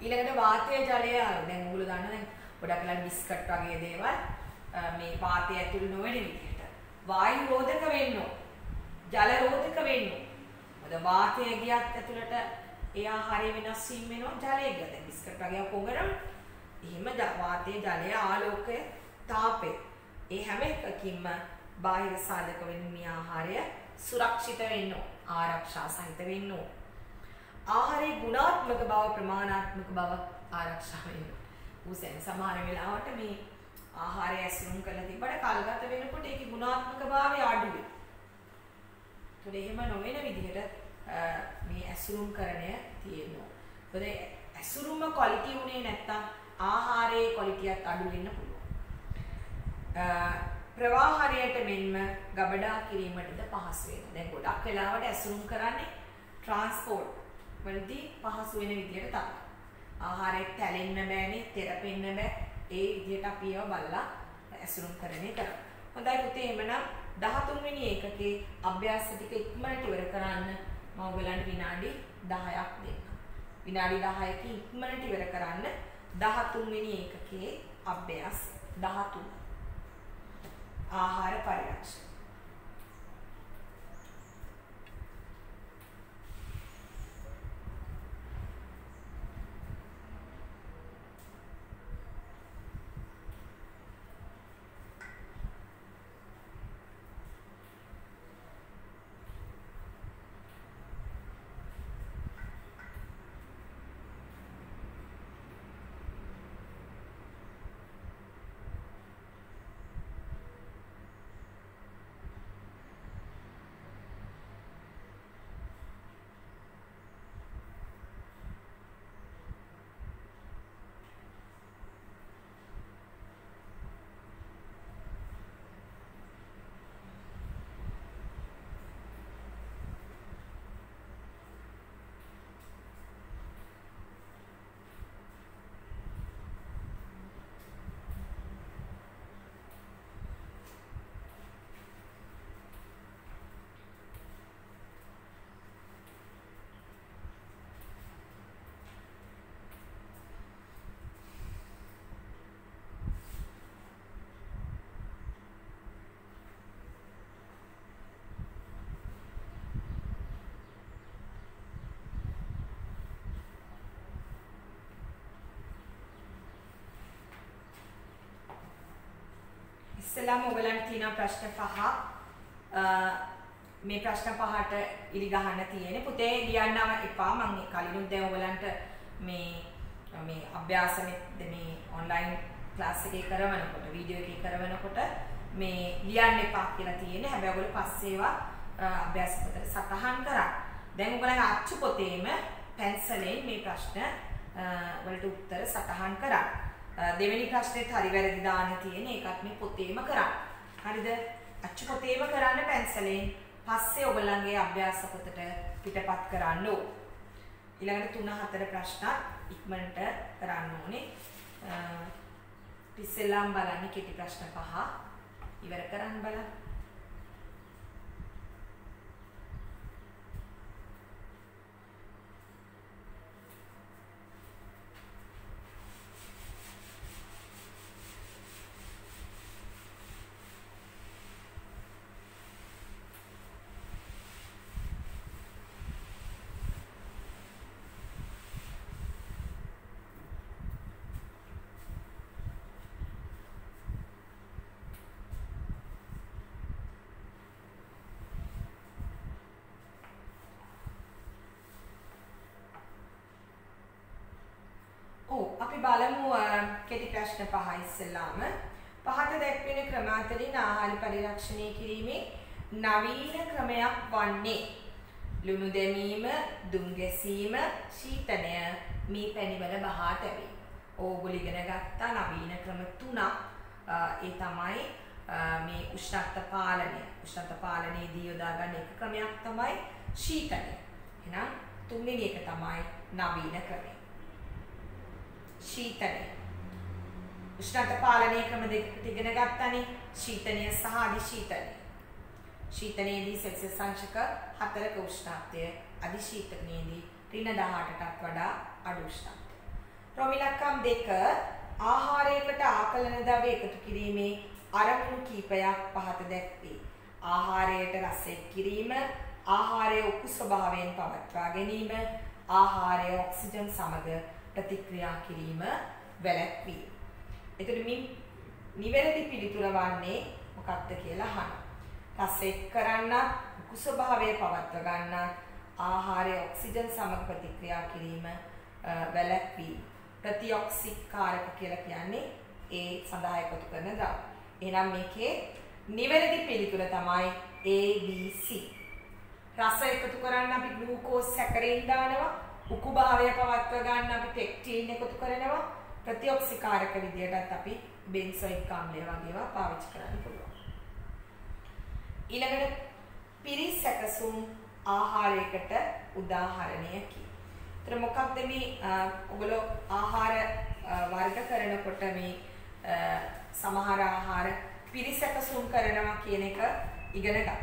ඊළඟට වාතය ජලය දැන් ඔයගොල්ලෝ දන්න දැන් ගොඩක් වෙලා බිස්කට් වගේ දේවල් මේ වාතය ඇතුල් නොවන විදිහට වායු රෝධක වෙන්න ඕන. ජල රෝධක වෙන්න ඕන. මොකද වාතය ගියත් ඇතුළට ඒ ආහාරය වෙනස් වීම වෙනවා ජලය ගියද බිස්කට් වගේ පොඟරන එහෙම වාතයේ ජලය ආලෝකය තාපය ඒ හැම එකකින්ම බාහිර සාධක වෙන මේ ආහාරය සුරක්ෂිත වෙන්න ආරක්ෂා සහිත වෙන්න ආහාරයේ ගුණාත්මක බව ප්‍රමාණාත්මක බව ආරක්ෂා වෙන්න උසෙන් සමහර වෙලාවට මේ ආහාරය ඇසුරුම් කරලා තිබ්බට කල්ගත වෙනකොට ඒකේ ගුණාත්මක භාවය අඩු වෙනවා. ඒත් එහෙම නොවන විදිහට මේ ඇසුරුම් කරණය තියෙනවා. මොකද ඇසුරුම ක්වලිටි උනේ නැත්තම් ආහාරයේ ක්වලිටියත් අඩු වෙන්න පුළුවන්. ප්‍රවාහරයට මෙන්ම ගබඩා කිරීමටද පහසු වෙනවා. දැන් ගොඩක් වෙලාවට ඇසුරුම් කරන්නේ ට්‍රාන්ස්පෝර්ට් වලදී පහසු වෙන විදිහට තමයි. ආහාරයට තැලෙන්න බෑනේ, තෙරපෙන්න බෑ. ඒ විදිහට අපි ඒවා බලලා ඇසුරුම් කරන්නේ කරා. හොඳයි පුතේ එhmenan 13 වෙනි ඒකකේ අභ්‍යාස ටික ඉක්මනට ඉවර කරන්න මම ඔයගලන්ට විනාඩි 10ක් දෙන්නම්. විනාඩි 10කින් ඉක්මනට ඉවර කරන්න 13 වෙනි ඒකකයේ අභ්‍යාස 13. ආහාර පරිරක්ෂණ. ඉස්සෙල්ලාම ඔයගලන්ට තියෙන ප්‍රශ්න පහ මේ ප්‍රශ්න පහට ඉලි ගහන්න තියෙන්නේ. පුතේ ලියන්නම එපා. මම කලිනුත් දැන් ඔයගලන්ට මේ මේ අභ්‍යාස මේ ඔන්ලයින් ක්ලාස් එකේ කරවනකොට වීඩියෝ එකේ කරවනකොට මේ ලියන්න එපා කියලා තියෙන්නේ. හැබැයි ඔයගොල්ලෝ පස්සේ ඒවා අභ්‍යාස පොතේ සටහන් කරා. දැන් ඔයගලගේ අච්චු පොතේම පැන්සලෙන් මේ ප්‍රශ්න වලට උත්තර සටහන් කරා. දෙවෙනි ප්‍රශ්නේත් හරි වැරදි දාන්න තියෙන ඒකත් මේ පොතේම කරා. හරිද? අච්චු පොතේම කරන්න පැන්සලෙන් පස්සේ ඔයගලගේ අභ්‍යාස පොතට පිටපත් කරන්න ඕන. ඊළඟට 3 4 ප්‍රශ්නත් ඉක්මනට කරන්න ඕනේ. ඉස්සෙල්ලාම බලන්න කෙටි ප්‍රශ්න පහ ඉවර කරන්න බලන්න. අපි බලමු කෙටි ප්‍රශ්න පහ ඉස්සෙල්ලාම. පහත දැක්වෙන ක්‍රම අතරින් ආහාර පරිරක්ෂණය කිරීමේ නවීන ක්‍රමයක් වන්නේ ලුණු දැමීම, දුම් ගැසීම, ශීතනය, මී පැණිවල බහා තැබීම. ඕගොල්ලෝ ඉගෙන ගත්ත නවීන ක්‍රම තුනක්. ඒ තමයි මේ උෂ්ණත්ව පාලනය. උෂ්ණත්ව පාලනයේදී යොදා ගන්න එක ක්‍රමයක් තමයි ශීතනය. එහෙනම් තුන්වෙනි එක තමයි නවීන ක්‍රමය. ශීතලය. උෂ්ණත්ව පාලනය ක්‍රම දෙකකට ඉගෙන ගත්තනේ ශීතනය සහ අධිශීතනය. ශීතනයේදී සෙල්සියස් අංශක 4ක උෂ්ණත්වය අධිශීතනයේදී ඍණ 18ටත් වඩා අඩු උෂ්ණත්වය. ප්‍රොමිලක්කම් දෙක ආහාරයකට ආකලන ද්‍රව්‍ය එකතු කිරීමේ අරමුණු කීපයක් පහත දැක්වේ. ආහාරයට රසය කිරීම, ආහාරයේ උකු ස්වභාවයෙන් පවත්වා ගැනීම, ආහාරයේ ඔක්සිජන් සමග ප්‍රතික්‍රියා කිරීම වැළැක්වීම. එතකොට මින් නිවැරදි පිළිතුර වන්නේ මොකක්ද කියලා අහනවා. රස එක් කරන්නත් කුසභාවය පවත්ව ගන්නත් ආහාරයේ ඔක්සිජන් සමග ප්‍රතික්‍රියා කිරීම වැළැක්වීම. ප්‍රතිඔක්සික් කාරක කියලා කියන්නේ ඒ සඳහා එකතු කරන ද්‍රව්‍ය. එහෙනම් මේකේ නිවැරදි පිළිතුර තමයි A B C. රස එකතු කරන්න අපි ග්ලූකෝස් සැකරෙන් දානවා. උකුභාවය පවත්ව ගන්න අපි පෙක්ටින් එකතු කරනවා ප්‍රතිඔක්සිකාරක විදියටත් අපි බෙන්සොයික් ආම්ලය වගේ ඒවා පාවිච්චි කරන්න පුළුවන්. ඊළඟට පිරිසැකසුම් ආහාරයකට උදාහරණයකි. ඒතර මොකක්ද මේ ඔයගොල්ලෝ ආහාර වර්ග කරනකොට මේ සමහර ආහාර පිරිසැකසුම් කරනවා කියන එක ඉගෙන ගත්තා.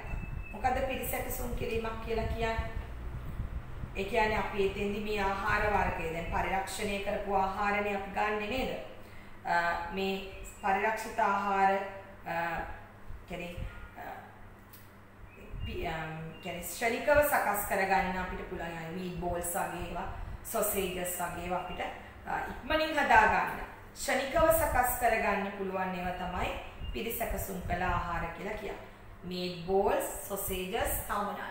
මොකද්ද පිරිසැකසුම් කිරීමක් කියලා කියන්නේ? ඒ කියන්නේ අපි එතෙන්දි මේ ආහාර වර්ගය දැන් පරිරක්ෂණය කරපු ආහාරනේ අපි ගන්නෙ නේද? මේ පරිරක්ෂිත ආහාර කියන්නේ කියන්නේ ශ්‍රණිකව සකස් කරගන්න අපිට පුළුවන් අය මීට් බෝල්ස් වගේ ඒවා සොසේජස් වගේ ඒවා අපිට ඉක්මනින් හදා ගන්න. ශ්‍රණිකව සකස් කරගන්න පුළුවන් ඒවා තමයි පිරිසකසුම් කළ ආහාර කියලා කියන්නේ. මීට් බෝල්ස්, සොසේජස්, සාමනල්,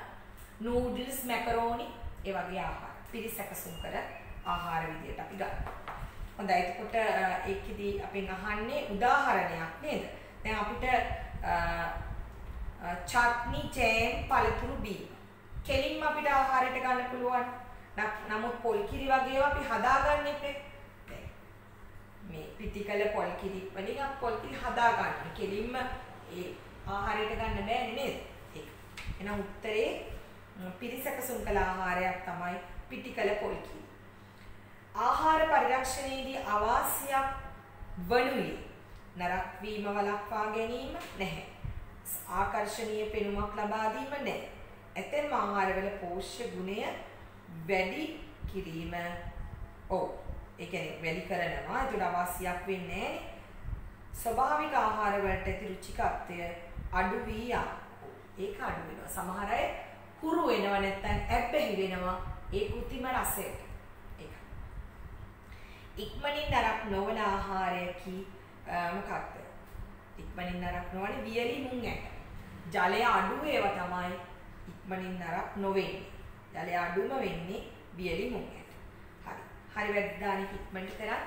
නූඩල්ස්, මැකරෝනි ඒ වගේ ආහාර. පිරිසැකසුම් කර ආහාර විදියට අපි ගන්නවා. හොඳයි එතකොට ඒකෙදි අපෙන් අහන්නේ උදාහරණයක් නේද? දැන් අපිට චට්නි ජෑම් පළතුරු බීම. කෙලින්ම අපිට ආහාරයට ගන්න පුළුවන්. නමුත් පොල් කිරි වගේ ඒවා අපි හදාගන්න එපේ. මේ පිටිකල පොල් කිරි වලින් අපි පොල් කිරි හදාගන්න. කෙලින්ම ඒ ආහාරයට ගන්න බෑනේ නේද? ඒක. එහෙනම් උත්තරේ පිරිසකසුම් කළ ආහාරයක් තමයි පිටිකල පොල්කී. ආහාර පරිරක්ෂණයේදී අවාසියක් වනුයේ නරක් වීම වළක්වා ගැනීම නැහැ. ආකර්ශනීය පෙනුමක් ලබා දීම නැහැ. ඇතැම් ආහාරවල පෝෂ්‍ය ගුණය වැඩි කිරීම ඔව් ඒ කියන්නේ වැඩි කරනවා ඒකට අවාසියක් වෙන්නේ නැහැ. ස්වභාවික ආහාර වලට ඇති රුචිකත්වය අඩු වී යා. ඒක අඩු වෙනවා. සමහර අය හුරු වෙනව නැත්නම් ඇබ්බැහි වෙනවා ඒ කෘතිම රසයට. ඒක. ඉක්මනින් නරක් නොවන ආහාරයකි මොකක්ද? ඉක්මනින් නරක් නොවනේ වියලි මුං ඇට. ජලය අඩු ඒවා තමයි ඉක්මනින් නරක් නොවෙන්නේ. ජලය අඩුම වෙන්නේ වියලි මුං ඇට. හරි. හරි වැද්දානික ඉක්මනට කරා.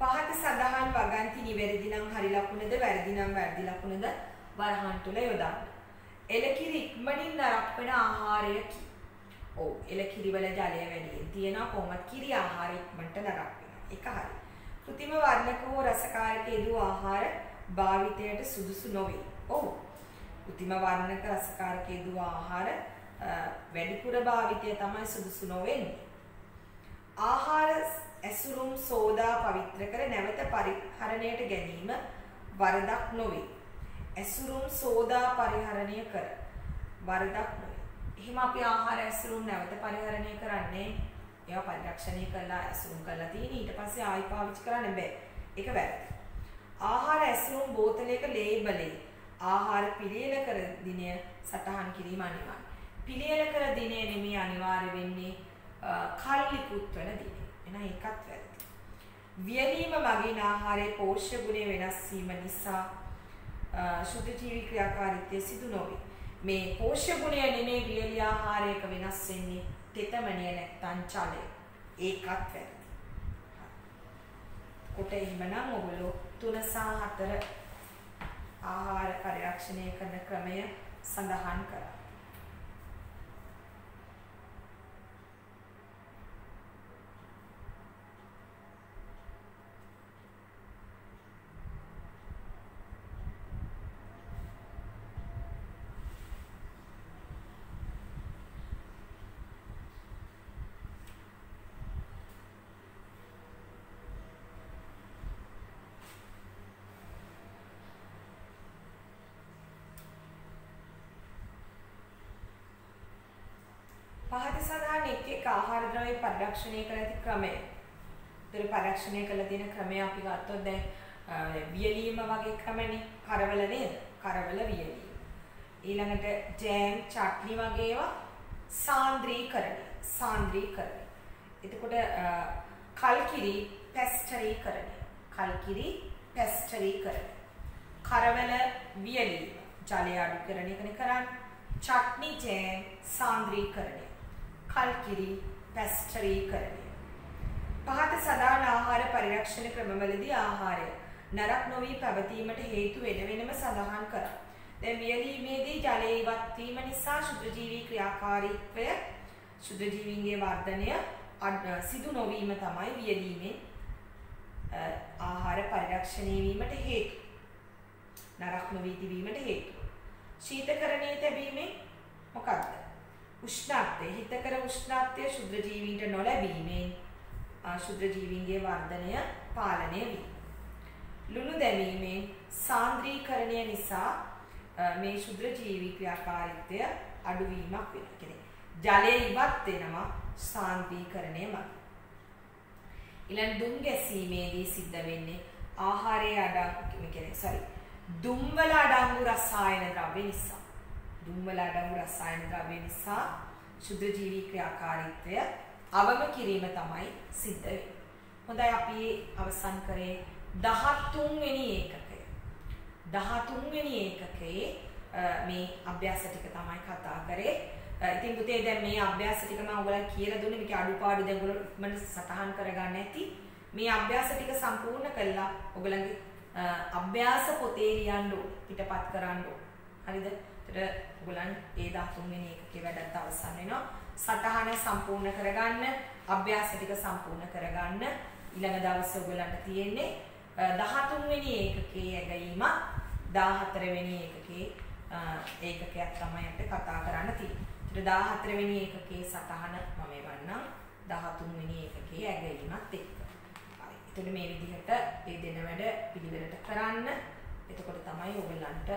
පහත සඳහන් වගන්ති නිවැරදි නම් හරි ලකුණද වැරදි නම් වැරදි ලකුණද වරහන් තුල යොදන්න. එලකිරි ඉක්මනින් නරක් වෙන ආහාරය කි. ඔව් එලකිරි වල ජලය වැඩියෙන් තියෙනවා කොහොමද කිරි ආහාර ඉක්මනට නරක් වෙනවා. ඒක හරි. කෘතිම වර්ණක හෝ රසකාරක යෙදූ ආහාර භාවිතයට සුදුසු නොවේ. ඔව්. කෘතිම වර්ණක රසකාරක යෙදූ ආහාර වැඩිපුර භාවිතය තමයි සුදුසු නොවෙන්නේ. ආහාර ඇසුරුම් සෝදා පවිත්‍ර කර නැවත පරිහරණයට ගැනීම වරදක් නොවේ. ඇසුරුම් සෝදා පරිහරණය කර වරදක් නොවේ. එහෙම අපි ආහාර ඇසුරුම් නැවත පරිහරණය කරන්නේ ඒවා පරිරක්ෂණය කරලා ඇසුරුම් කරලා තියෙන ඊට පස්සේ ආයි පාවිච්චි කරන්න බෑ. ඒක වැරදි. ආහාර ඇසුරුම් බෝතලයක ලේබලේ ආහාර පිළියෙල කර දිනය සටහන් කිරීම අනිවාර්යයි. පිළියෙල කර දිනය නෙමෙයි අනිවාර්ය වෙන්නේ කල්ලිකුත් වෙන දින. එහෙනම් ඒකත් වැරදි. වියලීම මගින් ආහාරයේ පෝෂ්‍ය ගුණය වෙනස් වීම නිසා ශුද්ධ ජීවි ක්‍රියාකාරීත්වය සිදු නොවේ. මේ පෝෂ්‍ය ගුණය නෙමේ වියලි ආහාරයක වෙනස් වෙන්නේ තෙතමනිය නැත්තම් චලය. ඒකත් වැරදි. කොට එහෙමනම් ඔයගොල්ලෝ 3 සහ 4 ආහාර පරිරක්ෂණය කරන ක්‍රමය සඳහන් කරා. පහත සඳහන් එක් එක් ආහාර ද්‍රව්‍ය පරිරක්ෂණය කළ ඇති ක්‍රමය. ඒතර පරිරක්ෂණය කළ තියෙන ක්‍රමය අපි ගත්තොත් දැන් වියලීම වගේ ක්‍රමනේ කරවල නේද? කරවල වියලීම. ඊළඟට ජෑම්, චට්නි වගේ ඒවා සාන්ද්‍රීකරණය. සාන්ද්‍රීකරණය. එතකොට කල්කිරි පැස්ටරීකරණය. කල්කිරි පැස්ටරීකරණය. කරවල වියලීම. ජලය අඩු කරන එකනේ කරන්නේ. චට්නි ජෑම් සාන්ද්‍රීකරණය. කල්කිරි පැස්ටරීකරණය. පහත සදාන ආහාර පරිරක්ෂණ ක්‍රමවලදී ආහාරය නරක් නොවී පැවතීමට හේතු වෙන වෙනම සඳහන් කරා. දැන් වියලීමේදී ජලය ඉවත් වීම නිසා ශුද්ධජීවී ක්‍රියාකාරීත්වය ශුද්ධජීවීන්ගේ වර්ධනය සිදු නොවීම තමයි වියලීමෙන් ආහාර පරිරක්ෂණය වීමට හේතු. නරක් නොවී තිබීමට හේතු. ශීතකරණයේ තැබීමෙන් මොකක්ද? උෂ්ණත්වය හිතකර උෂ්ණත්වය ශුද්ධ ජීවීන්ට නොලැබීමෙන් ශුද්ධ ජීවීන්ගේ වර්ධනය පාලනය වේ. ලුණු දැමීමෙන් සාන්ද්‍රීකරණය නිසා මේ ශුද්ධ ජීවී ක්‍රියාකාරීත්වය අඩුවීමක් වෙනවා. කියන්නේ ජලය ඉවත් වෙනවා සාන්ද්‍රීකරණය මගින්. ඊළඟ දුම් ගැසීමේදී සිද්ධ වෙන්නේ ආහාරයේ අඩංගු කියන්නේ sorry දුම්වල අඩංගු රසායන ද්‍රව්‍ය නිසා දුම්වල අඩංගු රසායන ද්‍රව්‍ය නිසා ශුද්ධ ජීවී ක්‍රියාකාරීත්වය අවම කිරීම තමයි සිද්ධ වෙන්නේ. හොඳයි අපි අවසන් කරේ 13 වෙනි ඒකකය. 13 වෙනි ඒකකයේ මේ අභ්‍යාස ටික තමයි කතා කරේ. ඉතින් පුතේ දැන් මේ අභ්‍යාස ටික මම ඔයගලන්ට කියලා දුන්නේ මේකේ අඩුපාඩු දැන් ඔයගොල්ලෝ ඉක්මනට සටහන් කරගන්න ඇති. මේ අභ්‍යාස ටික සම්පූර්ණ කළා ඔයගලන්ගේ අභ්‍යාස පොතේ ලියන්න ඕනේ. පිටපත් කරන්න ඕනේ. හරිද? එතකොට ඔයගොල්ලන් ඒ 13 වෙනි එකකේ වැඩත් අවසන් වෙනවා. සටහන සම්පූර්ණ කරගන්න, අභ්‍යාස ටික සම්පූර්ණ කරගන්න. ඊළඟ දවසේ ඔයගොල්ලන්ට තියෙන්නේ 13 වෙනි ඒකකයේ ඇගීම 14 වෙනි ඒකකේ ඒකකයක් තමයි අපිට කතා කරන්න තියෙන්නේ. ඒත් 14 වෙනි ඒකකයේ සටහන මම එවන්නම් 13 වෙනි ඒකකයේ ඇගීමත් එක්ක. හරි. එතකොට මේ විදිහට මේ දෙන වැඩ පිළිවෙලට කරන්න. එතකොට තමයි ඔයගොල්ලන්ට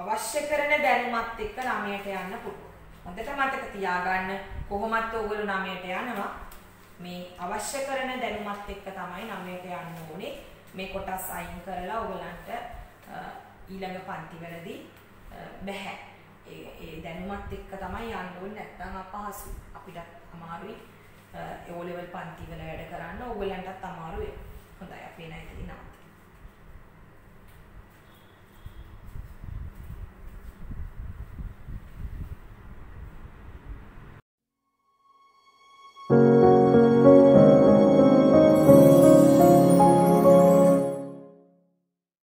අවශ්‍ය කරන දැනුමත් එක්ක ළමයට යන්න පුළුවන්. හොඳට මතක තියාගන්න කොහොමත් ඕගොල්ලෝ ළමයට යනවා. මේ අවශ්‍ය කරන දැනුමත් එක්ක තමයි ළමයට යන්න ඕනේ. මේ කොටස් අයින් කරලා ඕගොල්ලන්ට ඊළඟ පන්තිවලදී බෑ. ඒ ඒ දැනුමත් එක්ක තමයි යන්න ඕනේ නැත්නම් අපහසුයි. අපිට අමාරුයි ඒ O level පන්ති වල වැඩ කරන්න ඕගලන්ටත් අමාරුයි. හොඳයි අපි එන ඉතින් නවත්ත.